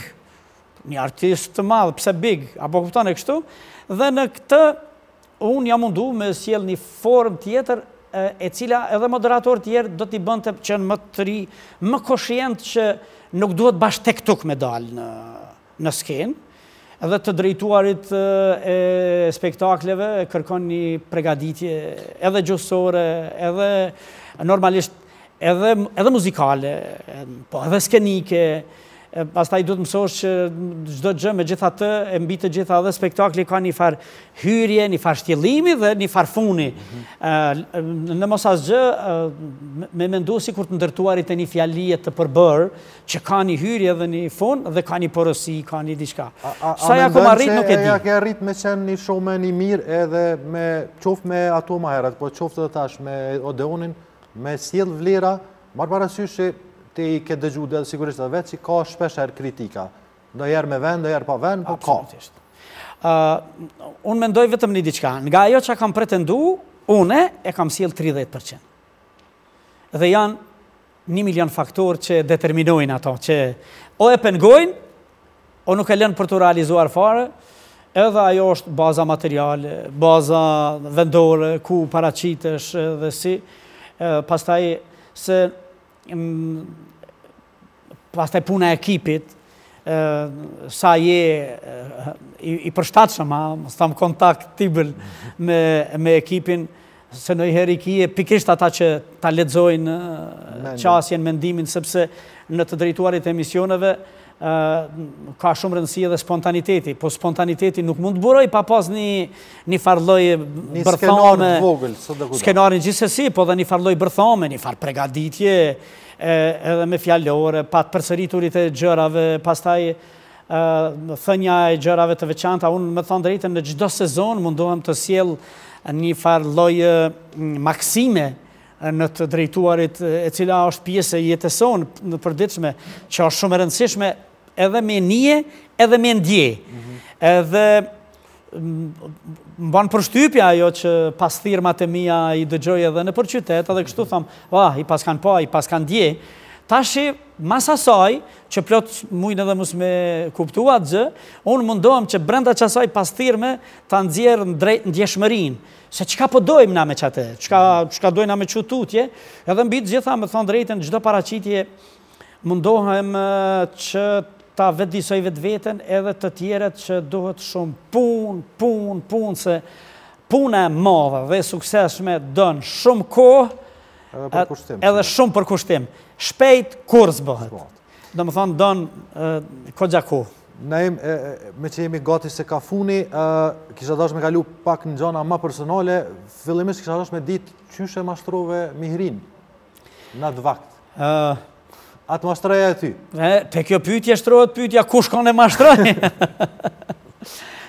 një artist të madh, pse big, a po kupton e kështu, dhe në këtë Unë jam mundu me sjellë një formë tjetër e cila edhe moderatorë tjerë do t'i bënte me qenë më të ri, më koshient që nuk duhet bash tek tuk me dalë në në skenë, edhe të drejtuarit e spektakleve kërkon një pregaditje edhe gjuhësore, edhe normalisht Edhe, edhe muzikale, po edhe skenike, pastaj duhet të mësosh që çdo gjë me gjithatë, e mbi të gjitha edhe spektakli ka një farë hyrje, një farë shtjellimi dhe një farë funi. Mhm. Në mos asgjë, me mendu sikur të ndërtuarit e një fjalie të përbërë, që ka një hyrje dhe një fun, dhe ka një porosi, ka një diçka. Sa ia kam arrit nuk e di. A mendon që ke arrit me qenë një shoumen i mirë edhe me qoftë me ato ma herët, po qoftë edhe tash me Odeonin, me sjell vlera, marrë parasysh që ti i ke dëgju dhe sigurisht dhe vetë që ka shpesh herë kritika. Ndoj herë me vend, ndoj herë pa vend, po ka. Unë mendoj vetëm një diçka. Nga ajo që kam pretendu, unë e kam sjell 30%. Dhe janë një milion faktorë që determinojnë ato, që o e pengojnë, O nuk e lënë për t'u realizuar fare, edhe ajo është baza materiale, baza vendore, ku paraqitesh dhe si, pastaj se pastaj puna e ekipit, sa je i përshtatshëm, me thanë kontaktibël me ekipin, Se ndonjëherë i kie pikërisht ata që ta lexojnë qasjen, mendimin, sepse në të drejtuarit e emisioneve ka shumë rëndësi edhe spontaniteti, po spontaniteti nuk mund të burojë pa pas një një farë lloj bërthame, skenarin gjithsesi, po edhe një farë lloj bërthame, një farë pregaditje, edhe me fjalorë, pa të përsëriturit e gjërave, pastaj thënia e gjërave të veçanta, unë me thonë të drejtën në çdo sezon mundohem të sjell një farë lloj maksime në të drejtuarit e cila është pjesë e jetës sonë të përditshme, që është shumë e rëndësishme edhe me nie, edhe me ndie. Mhm. Edhe më ban përshtypje ajo që pasthirrmat e mia i dëgjoj edhe nëpër qytet edhe kështu thom, ah, i paskan pa, i paskan ndie. Tashi, mas asaj, që plot mujnë edhe mos me kuptu asgjë, unë mundohem që brenda qasaj pasthirrme ta nxjerr në drejt ndjeshmërinë, se çka po dojmë na me qatë, çka, çka dojmë na me çu tutje, edhe mbi të gjitha me thonë të drejtën çdo paraqitje Mundohem që ta vetëdijesoj vetveten edhe të tjerët që duhet shumë punë, punë, punë se puna e madhe dhe e suksesshme don shumë kohë edhe shumë përkushtim. Shpejt kurrë s'bëhet. Domethënë don goxha kohë. Naim, meqë jemi gati si kah funi, kisha dashtë me kalu pak në gjana ma personale, fillimisht kisha dashtë me ditë qysh e mashtrove Mihrin? N'atë vakt. A të mashtroi e ty? Te kjo pytje shtrohet pytja, kush kënd e mashtroi?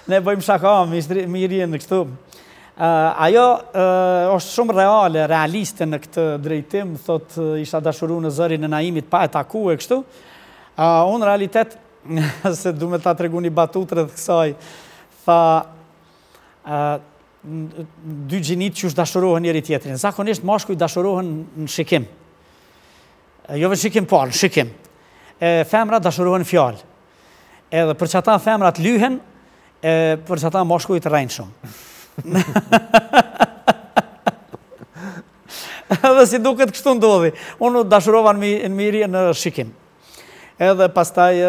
Ne bëjmë shaka, Mihrijen kështu. Ajo është shumë reale, realiste në këtë drejtim, thot isha dashuru në zërin e Naimit pa e taku e kështu. Unë realitet, se du me ta tregu një batutë rreth kësaj, tha, dy gjinitë qysh dashurohen njëri-tjetrin. Zakonisht mashkujt dashurohen në shikim. Jo veç në shikim të parë, në shikim. E femrat dashurohen në fjalë. Edhe për qata femrat lyhen, e për qata mashkujt rrejnë shumë. Edhe si duket kështu ndodhi. Unë u dashurova në Mihrije në shikim. Edhe pastaj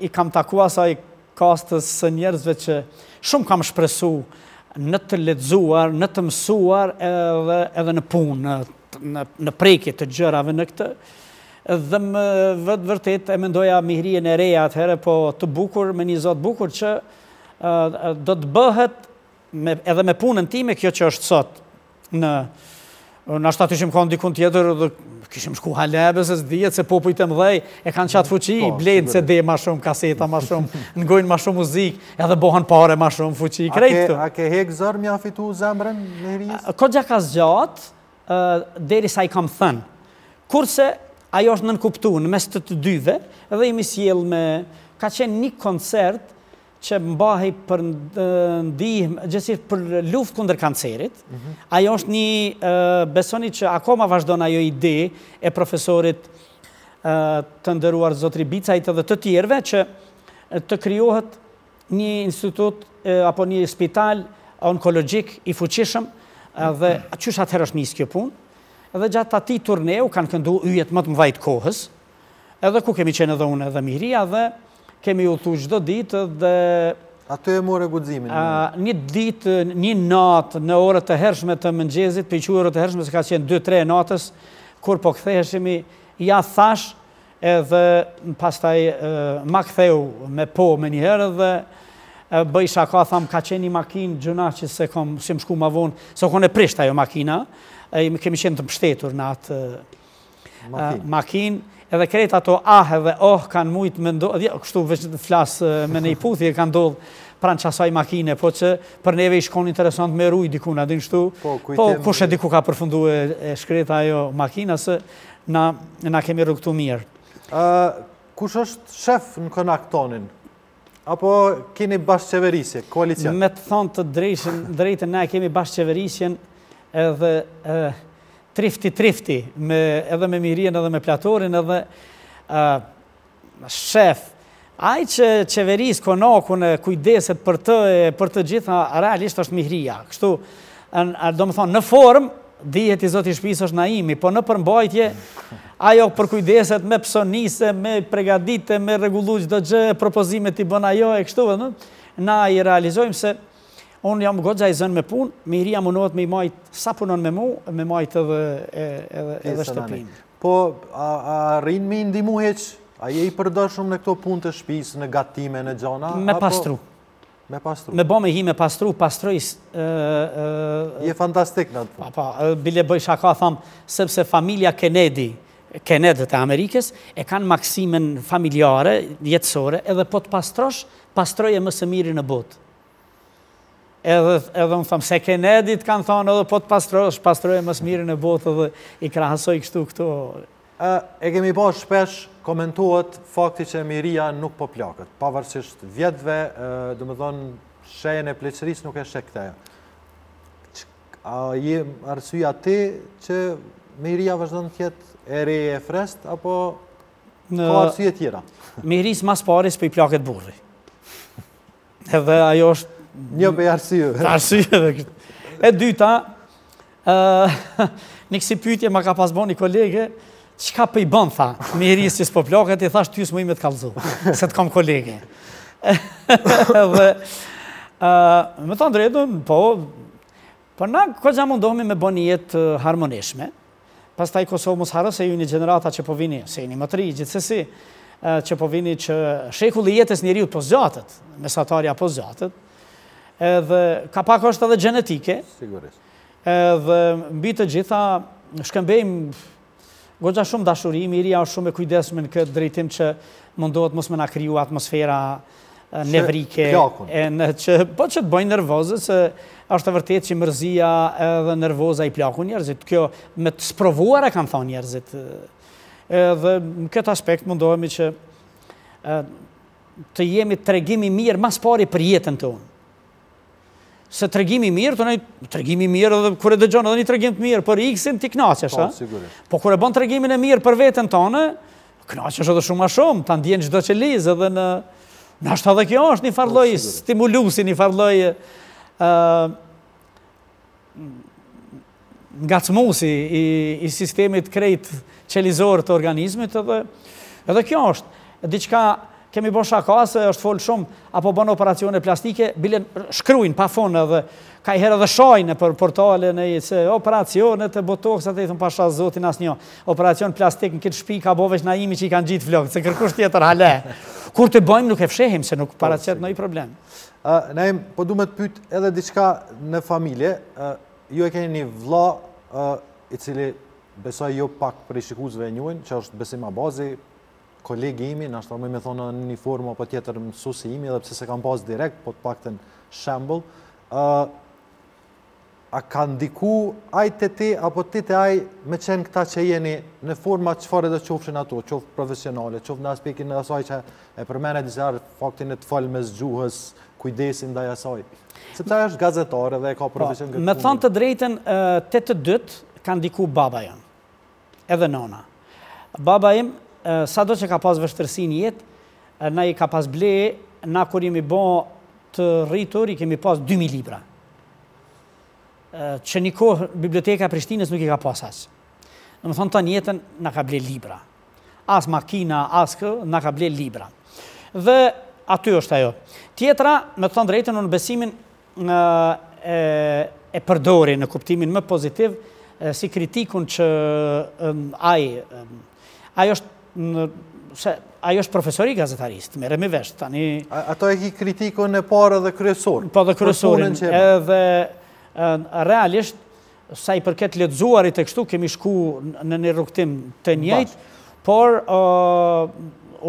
I kam taku asaj kastës së njerëzve që shumë kam shpresu në të lexuar, në të mësuar edhe, edhe në punë, në, në, në prekje të gjërave në këtë, dhe me të vërtetë e mendoja Mihrijen e re atëherë, po të bukur, me një zo të bukur që do të bëhet me, edhe me punën time kjo që është sot, në Na ashtu t'ishim konë dikun tjetër, dhe kishim shku hala, be, se s'dihet, se popujt e mdhej, e kanë qatë fuqi, po, blejnë CD ma shumë, kaseta ma shumë, ngojnë ma shumë muzik, edhe bohen pare ma shumë, fuqi, krejtë të. A ke hek zor me ia fitu zemrën Mihrijes? Koxha ka zgjatë, derisa i kam thënë. Kurse, ajo është nënkuptu në mes të të dyve, edhe jemi sjellë me, ka qenë një koncert, që mbahej për ndihmë, gjegjësisht për luftë kundër kancerit, ajo është një, besoni që akoma vazhdon ajo ide e profesorit të nderuar zotëri Bicajt edhe të tjerëve, që të krijohet një institut apo një spital onkologjik i fuqishëm, dhe qysh atëherë është nisë kjo punë, dhe gjatë atij turneu kanë këndu yjet më të mdhaj të kohës, Edhe ku kemi qenë edhe unë edhe Mihrija dhe kemi udhëtuar çdo ditë dhe A e more guximin? Një ditë, një natë në orët të hershme të mëngjesit, po i quj orët të hershme se ka qenë 2-3 natës, kur po ktheheshim, ja thash edhe pastaj ma ktheu me po menjëherë dhe bëj shaka, tham ka qenë një makinë gjynah që s'e kam siguru ma vonë, se u konë e prishtë ajo makina, e kemi qenë të mështetur në atë makinë, edhe krejt ato ah dhe oh kanë mujtë me ndodhë, jo, kështu veç të flas, me ndonji puthje kanë ndodhë pranë qasaj makine, po që për neve ish konë interesant me rujtë dikun, a din, ashtu, po, po kush e di ku ka përfundu e shkreta ajo makina, se na kemi rrugëtu mirë. Kush është shef në konak tonin? Apo keni bashkëqeverisje, koalicion? Me të thënë të drejtën, ne kemi bashkëqeverisjen edhe Trifti trifti me edhe me Mihrien edhe me Platorin edhe sheh Ai që qeveris konakun e kujdeset për të e për të gjitha, realisht është Mihria. Kështu, domethonë, në formë, dihet i zoti i shpisë është Naimi, po në përmbajtje, ajo përkujdeset me osmanise, me pregadit, me rregullu çdo gjë, propozimet i bën ajo, e kështu, në, na i realizojmë se Unë jam goxha i zënë me punë, Mihria munohet me i majtë sa punon me mu, me majtë edhe, edhe, edhe shtëpinë. Po, a, arrin me i ndihmu hiç? A je i përdorshëm në këto punë të shpisë, në gatime, në gjëra? Me apo... pastru. Me pastru. Me bo me hi me pastru, pastrues. Je fantastik në atë punë. Pa, pa, bile bëj shaka, tham, sepse familja Kennedy, Kennedyt e Amerikës, e kanë maksimen familjare, jetësore, edhe po të pastrosh, pastroje më së miri në botë. Edhe, edhe unë tham, se Kennedyt kanë thonë, edhe po të pastrosh, pastroje më së miri në botë dhe i krahësoj kështu këtu. E, e kemi po shpesh komentohet fakti që Mihria nuk po plaket, pavarësisht vjetëve, domethonë, shenjën e pleqërisë nuk e sheh te ajo. A je arsyeja ti që Mihria vazhdon të jetë e re e freskët, apo ka arsye tjera? Mihries ma s'pari s'po i plaket burri. Edhe ajo është... Një prej arsyeve. Arsyeve edhe kjo është. E dyta, një kësi pytje ma ka pas bo një kolege, çka po i bën, tha, Mihries që s'po plaket, i thashë ty s'muj me të kallzu, se të kam kolege. Dhe, me thënë të drejtën, po, për po na, goxha mundohemi me bo një jetë harmonishme, Pastaj Kosovë, mos harro se ju jini gjenerata që po vini, se jini më të rinj, gjithsesi që po vini që shekulli i jetës njeriut po zgjatet, mesatarja po zgjatet, edhe nga pak është edhe gjenetike, edhe mbi të gjitha shkëmbejmë goxha shumë dashuri, Mihria është shumë e kujdesshme në këtë drejtim që mundohet mos me na kriju atmosfera nevrike, që po që të bëjnë nervoz, se është e vërtetë që mërzia edhe nervoza i plakin njerëzit, kjo me të sprovuar e kanë thonë njerëzit, dhe në këtë aspekt mundohemi që të jemi tregim i mirë ma s'pari për jetën tonë. Se tregimi i mirë, të nëjë, tregimi i mirë edhe kur e dëgjon edhe një tregim të mirë, për X-in ti knaqesh, po, a? Po, kur e bën tregimin e mirë për veten tonde, knaqesh edhe shumë ma shumë, ta ndjen çdo qelizë edhe në... Ashtu edhe kjo është një farlloj po, stimulusi, një farlloj ngacmuesi i sistemit krejt qelizor të organizmit edhe edhe kjo është diçka kemi bo shaka se është fol shumë apo bën operacione plastike bilen shkruajn pa fund edhe kajherë edhe shajnë për portale ne se operacione te botoks atë i thon pasha zotin asnjë operacion plastik në këtë shtëpi ka bo veç Naimi që i kanë ngjit flokët se kërkush tjetër hale kur të bëjmë nuk e fshehim se nuk paraqet ndonjë problem Ë Naim, po du me të pyt edhe diçka në familje, ë ju e keni një vlla ë i cili besoj jo pak prej shikuesve e njohin, që është Besim Abazi, kolegi imi, nashta muj me thonë në një formë apo tjetër mësuesi imi, edhe pse s'e kam pas direkt, po të paktën shembull. Ë A ka ndiku ai te ti apo ti te ai me qenë këta që jeni në format çfarë do qofshin ato, qoftë profesionale, qoftë në aspektin e asaj që e përmene disa herë faktin e të folmes, gjuhës, kujdesin ndaj asaj. Sepse ai është gazetar dhe e ka po, profesion këtë punë. Me thënë të drejtën te të dytë ka ndiku baba jem. Edhe nona. Baba im, sado që ka pas vështirësi në jetë, na i ka pas ble, na kur jemi bo të rritur, i kemi pas dy mijë libra. Që një kohë, Biblioteka e Prishtinës nuk i ka pas aq. Do me thonë, tënë jetën, na ka ble libra. As makina, as kë, na ka ble libra. Dhe, aty është ajo. Tjetra, me të thonë drejtën, unë Besimin, E përdori në kuptimin më pozitiv si kritikun që ai ai është se ai është profesor i gazetarisë, merremi vesh tani. Ato e ke kritikun e parë dhe kryesor. Po dhe kryesorin. Edhe realisht sa i përket të lexuarit e kështu kemi shku në një rrugtim të njëjtë, por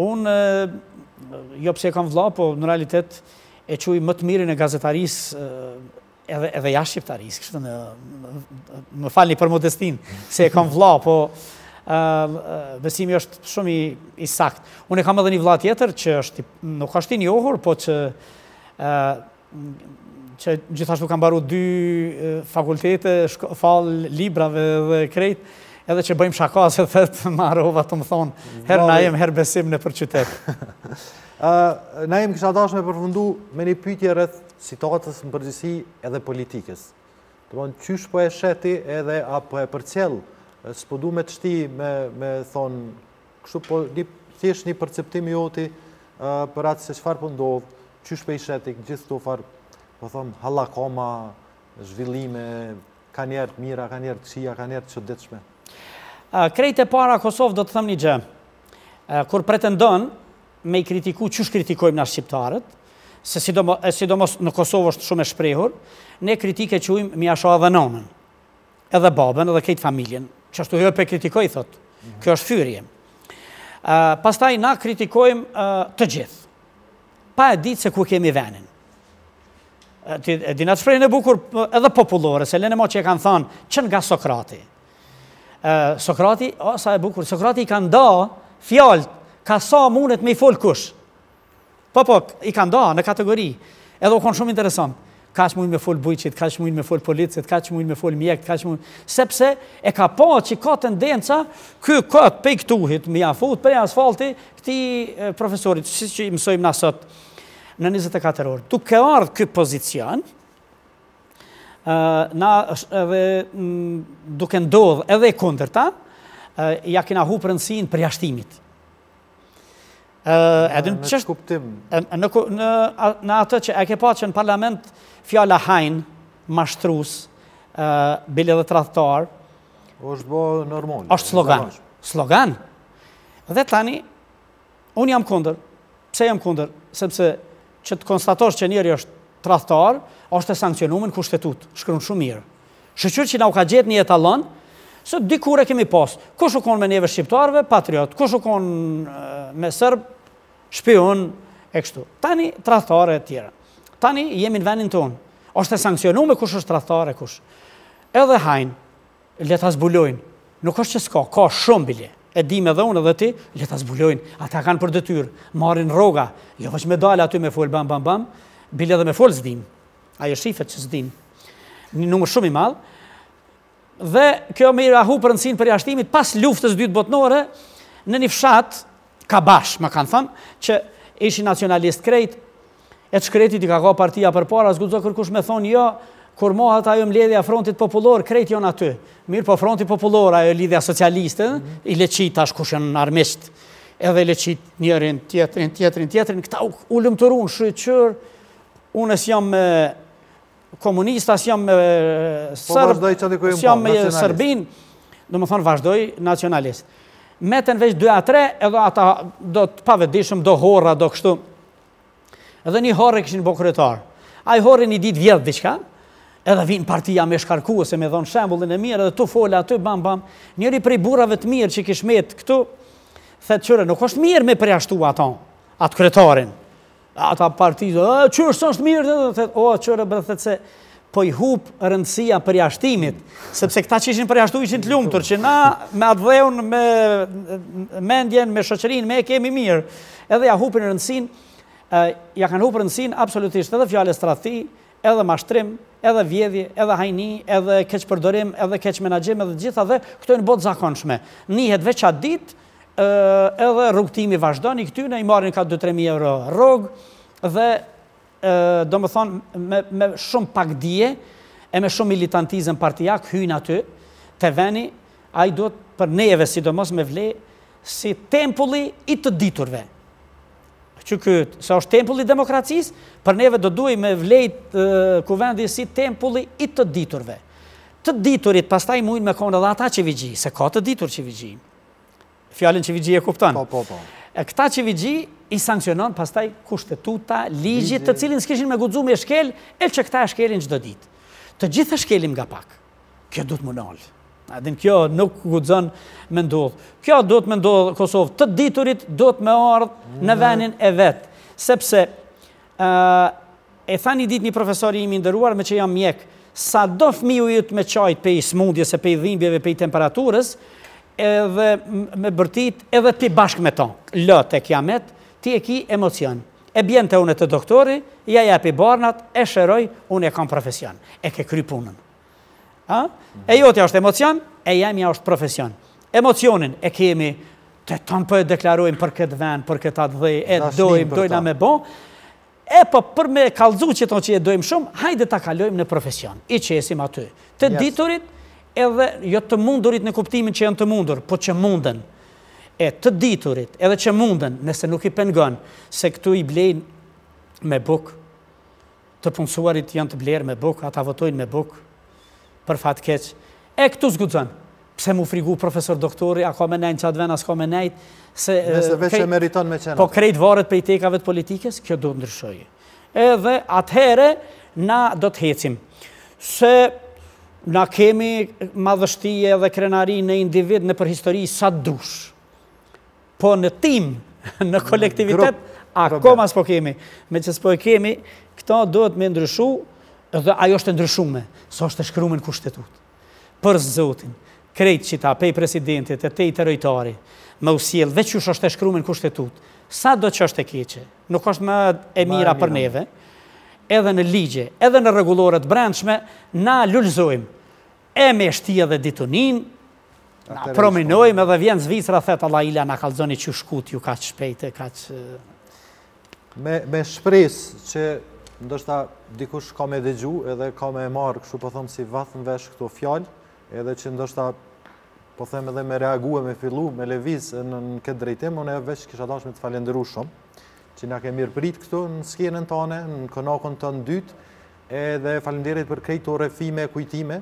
unë jo pse e kam vëlla, po në realitet e quaj më të mirin e gazetarisë edhe edhe jashtë shqiptarisë, kështu në më falni për modestinë, se e kam vlla, po Besimi është shumë i, i sakt. Unë kam edhe një vlla tjetër që është nuk është i njohur, po që ë që gjithashtu ka mbaru dy fakultete, fal librave dhe krejt, edhe që bëjmë shaka se thotë marova tu më thonë, herë Naim, herë Besim nëpër qytet. Naim kisha dashur me përfundu me një pyetje rreth situatës në përgjithësi edhe politikës. Domthon qysh po e sheh ti edhe a po e përcjell? S'po du me të shti me me thon kështu po një thjesht një perceptim i joti për atë se çfarë po ndodh, qysh po i sheh ti gjithë këto far po thon hallakama, zhvillime, kanjëherë të mira, kanjëherë të këqija, kanjëherë të çuditshme. Krejt e para Kosovë do të them një gjë. Kur pretendon me i kritiku qysh kritikojmë na shqiptarët, se sidomos në Kosovë është shumë e shprehur, ne kritikë e quajmë me ia sha edhe nënën, edhe babën, edhe krejt familjen. Qashtu jo po e kritikoj, thotë. Kjo është fyrje. Pastaj na kritikojmë të gjithë. Pa e ditë se ku e kemi venin. Ti e din atë shprehjen e bukur edhe popullore, se lene ma që e kanë thanë, që nga Sokrati. Ë Sokrati, o sa e bukur, Sokrati i ka nda fjalët, kah sa munet me i fol kush. Po po, i ka nda në kategori. Edhe u kon shumë interesant. Kaq mujn me fol bujqit, kaq mujn me fol policët, kaq mujn me fol mjekët, ka që mund... Sepse e ka pa që ka tendenca, ky këtë prej këtuhit, me ja fut, prej asfalti, këtij profesorit, siç i mësojmë na sot, në 24 orë. Duke ardhë te ky pozicion, na është edhe duke ndodhë edhe e kundërta, ja kena hup rëndësinë përjashtimit. Në kuptim? Në atë që e ke pa që në parlament fjala hajn, mashtrus, bile dhe tradhtar. është bo normal. është slogan. Slogan. Dhe tani, Unë jam kundër. Pse jam kundër? Sepse që të konstatosh që njeri është tradhtar, është e sanksionume n' kushtetutë. Shkruan shumë mirë. Shyqyr që na u ka gjetë një etalon, se dikur e kemi pas. Kush u konë me neve shqiptarëve, patriot. Kush u konë me serb, shpion, e kështu. Tani, tradhtar e tjera. Tani, jemi në venin tonë. është e sanksionume kush është tradhtar e kush. Edhe hajn. Le ta zbulojnë. Nuk është që s'ka, ka shumë bile. E dimë edhe unë edhe ti, le ta zbulojnë. Ata kanë për detyrë, marrin rroga, jo veç me dalë aty me fol bam bam bam, bile edhe me fol s'din. Ajo shifet që s'din. Një numër shumë i madh. Dhe kjo me ia hup rëndësinë përjashtimit pas luftës dytë botërore në një fshat Kabash, më kanë thënë, që ishin nacionalistë krejt, E të shkretët i kapka partia përpara, s'guxo kërkush me thonë jo, kur mbahet ajo mbledhja e frontit popullor, krejt janë aty. Mirëpo fronti popullor, ajo lidhja socialiste, i leçit tash kush janë armiqtë, edhe i leçit njërin, tjetrin, tjetrin, tjetrin, këta u, u lëmtërun, shyqyr, unë s'jam me komunista, s'jam me po serb, po, s'jam me serbin, domethonë vazhdoj nacionalist. Meten veç 2 a 3, edhe ata do të pavetëdijshëm, do horra, do kështu, Edhe një horr e kishin bo kryetar. Ai horri një ditë vjedh diçka, edhe vjen partia me shkarku, se me dhonë shembullin e mirë, edhe tu fol aty, bam, bam, njëri prej burrave të mirë që kish metë këtu, thotë kqyre, nuk është mirë me përjashtu ato, atë kryetarin, ata partisë, qysh s'është mirë, dhe thotë, o, kqyre, bre, thotë se, po i hup rëndësia përjashtimit, sepse këta që ishin përjashtu ishin të lumtur, që na me atdheun, me mendjen, me shoqërinë, ne e kemi mirë, edhe ja hupin rëndësinë, ja kanë hupë rëndësinë absolutisht edhe fjalës tradhti, edhe mashtrim, edhe vjedhje, edhe hajni, edhe keqpërdorim, edhe keqmenaxhim, edhe të gjitha dhe këto jon bo të zakonshme. Nihet veç atë ditë, edhe rrugëtimi vazhdon i këtyne, i marrin ka 2-3 mijë euro rrogë, dhe Domethënë me me shumë pak dije e me shumë militantizëm partiak hyjnë aty te veni, ai duhet për neve sidomos me vlejt si tempulli i të diturve. Që ky, se është tempulli i demokracisë, për neve do duhej me vlejt kuvendi si tempulli i të diturve. Të diturit pastaj mujnë me konë edhe ata që i zgjedhim, se ka të ditur që vigjijnë. Fjalën që vigji e kupton. Po, po, po. E këta që vigji i sanksionon pastaj kushtetuta, ligji të cilin s'kishin me guxu me shkel, e që këta e shkelin çdo ditë. Të gjithë e shkelim nga pak. Kjo duhet m'u nalë. Adin kjo nuk guxon me ndodhë. Kjo duhet me ndodhë në Kosovë. Të diturit duhet me ardhë në venin e vet. Sepse E tha një ditë një profesor i imi i nderuar, meqë jam mjek, sado fëmiu yt me qajt pej smundjes e pej dhimbjeve, pej temperaturës, edhe me bërtit, edhe ti bashkë me to, lot e kiamet, ti e ki emocion. E bjen te unë te doktori, ja japi barnat, e shëroj, unë e kam profesion. E ke kry punën. A? E jotja është emocion, e jemja është profesion. Emocionin e kemi të tonë po e deklarojmë për këtë vend, për këtë atdhe, e dojmë, dojna me bo, e po për me kalzu qato që e dojmë shumë, hajde ta kalojmë në profesion, i qesim aty. Të diturit edhe, jo të mundurit në kuptimin që janë të mundur, po që munden, e të diturit edhe që munden, nëse nuk i pengon, se këtu i blejnë me buk, Të punësuarit janë të blerë me bukë, ata votojnë me bukë, për fat keq. E këtu s'guxon. Pse m'u frigu profesor doktori, a ka me nejt në qat ven a s'ka me nejt, se... Nëse veç e meriton me qenë. Po krejt varet prej tekave të politikës, kjo do të ndryshojë. Edhe atëherë, na do të hecim. Se na kemi madhështi edhe krenari në individ, nëpër histori, sa të dush. Po në tim, në kolektivitet, akoma s'po kemi. Meqë s'po e kemi, këto duhet me ndryshu dhe ajo është e ndryshume, se është e shkrume në kushtetutë. Për zotin, krejt qita pej presidentit e tej te rojtari, me u sjell veç qysh është e shkrume në kushtetutë, sado që është e keqe, nuk është më e mira për neve, edhe në ligje, edhe në rregulloret e brendshme, na lulëzojmë e me shti edhe dituninë, Na promenojmë edhe vjen Zvicra, thetë Allah Ila, na kalzoni që shkut ju ka që shpejtë, ka që... Me shpresë që ndoshta dikush ka me dëgju edhe ka me marrë, kështu po thëmë si vath n'vesh këto fjalë, edhe që ndoshta po thëmë edhe me reagu e me fillu, me leviz në këtë drejtim, unë veç kisha dash me të falënderu shumë, që na ke mirëprit këtu në skenën tane, në konakun tan të dytë, edhe faleminderit për krejt këto rrëfime e kujtime,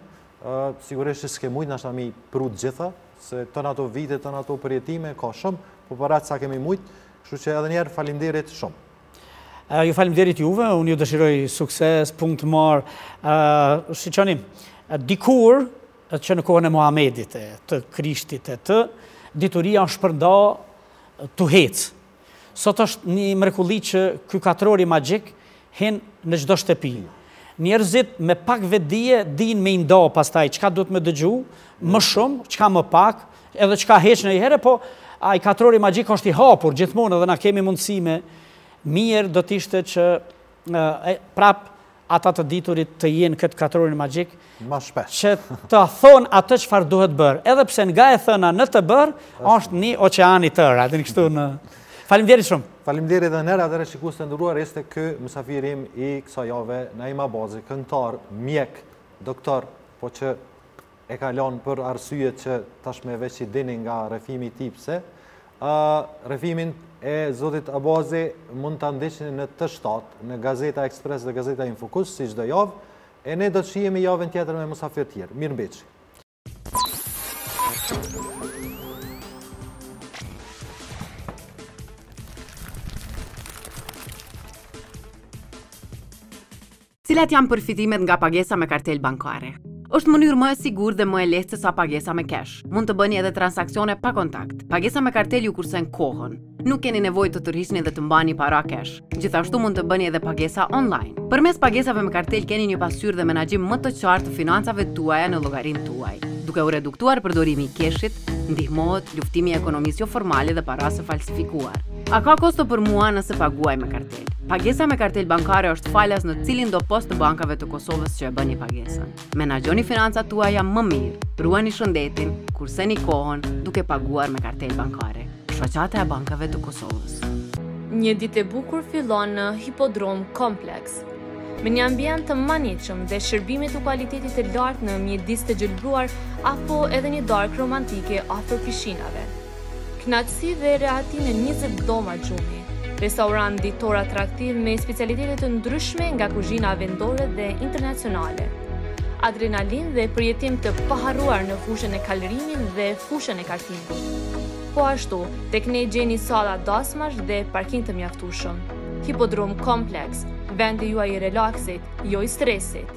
Sigurisht që s'ke mujtë nashta me i pru të gjitha, se tanë ato vite, tanë ato përjetime, ka shumë, po për aq sa kemi mujtë, kështu që edhe njëherë faleminderit shumë. Ju faleminderit juve, unë ju dëshiroj sukses, punë të mbarë, siç e dini, dikur, që në kohën e Muhamedit, të Krishtit e të, dituria u shpërnda tu hecë, Sot është një mrekulli që ky katrori magjik hin në çdo shtëpi. Njerëzit me pak vetëdije dinë me i nda pastaj çka duhet me dëgju, më shumë, çka më pak, edhe çka hiç asnjëherë, po ai katrori magjik është i hapur gjithmonë edhe na kemi mundësi me, mirë do të ishte që prap ata të diturit të jenë n'këtë katërorin magjik, që ta thonë atë çfarë duhet bërë, edhe pse nga e thëna në të bërë, është një oqean i tërë, atë në kështu në... Faleminderit shumë. Faleminderit edhe njëherë dhe shikues të nderuar, ishte ky mysafiri im i kësaj jave, Naim Abazi, këngëtar, mjek, doktor, po që e ka lanë për arsyet që tashmë veç i dini nga rrëfimi i tij pse, rrëfimin e Zotit Abazi mund ta ndiqni në T7, në Gazeta Express dhe Gazeta Infokus, si çdo javë, e ne do të shihemi javën tjetër me musafirë tjerë. Mirë mbetshi. Cilat janë përfitimet nga pagesa me kartelë bankare? Është mënyrë më e sigurt dhe më e lehtë se sa pagesa me cash. Mund të bëni edhe transaksione pa kontakt. Pagesa me kartelë ju kursen kohën. Nuk keni nevojë të tërhiqni dhe të mbani para cash. Gjithashtu mund të bëni edhe pagesa online. Përmes pagesave me kartelë keni një pasqyrë dhe menaxhim më të qartë të financave tuaja në llogarinë tuaj. Duke u reduktuar përdorimi i keshit, ndihmohet luftimi i ekonomisë joformale dhe parasë së falsifikuar. A ka kosto për mua nëse paguaj me kartelë? Pagesa me kartelë bankare është falas në cilindo POS të bankave të Kosovës që e bëni pagesën. Menaxhoni financat tuaja më mirë, ruani shëndetin, kurseni kohën duke paguar me kartelë bankare. Shoqata e Bankave të Kosovës. Një ditë e bukur fillon në Hipodrom Kompleks. Me një ambient të mahnitshëm dhe shërbime të kualitetit të lartë në mjedis të gjelbëruar, apo edhe një darkë romantike afër pishinave. Kënaqësi dhe rehati në njëzet dhoma gjumi. Restorant ditor atraktiv me specialitete të ndryshme nga kuzhina vendore dhe internacionale. Adrenalinë dhe përjetim të paharruar në fushën e kalërimit dhe fushën e kartingut. Po ashtu, tek ne gjeni salla dasmash dhe parking të mjaftueshëm. Hipodrom Complex, vendi juaj i relaksit, jo i stresit.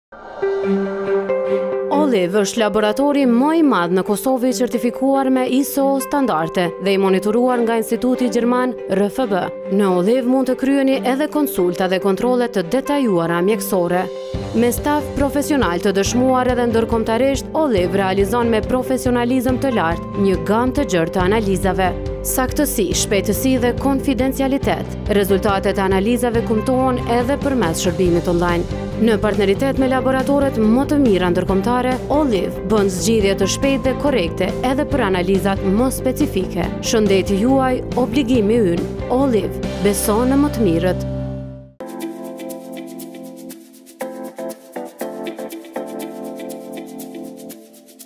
Olive është laboratori më i madh në Kosovë i certifikuar me ISO standarde dhe i monitoruar nga Instituti Gjerman RFB. Në Olive mund të kryeni edhe konsulta dhe kontrolle të detajuara mjekësore. Me staf profesional të dëshmuar edhe ndërkombëtarisht, Olive realizon me profesionalizëm të lartë një gamë të gjerë të analizave. Saktësi, shpejtësi dhe konfidencialitet. Rezultatet e analizave kumtohen edhe përmes shërbimit online. Në partneritet me laboratorët më të mira ndërkombëtarë, Olive bën zgjidhje të shpejtë dhe korrekte edhe për analizat më specifike. Shëndeti juaj, obligimi ynë, Olive, beso në më të mirët.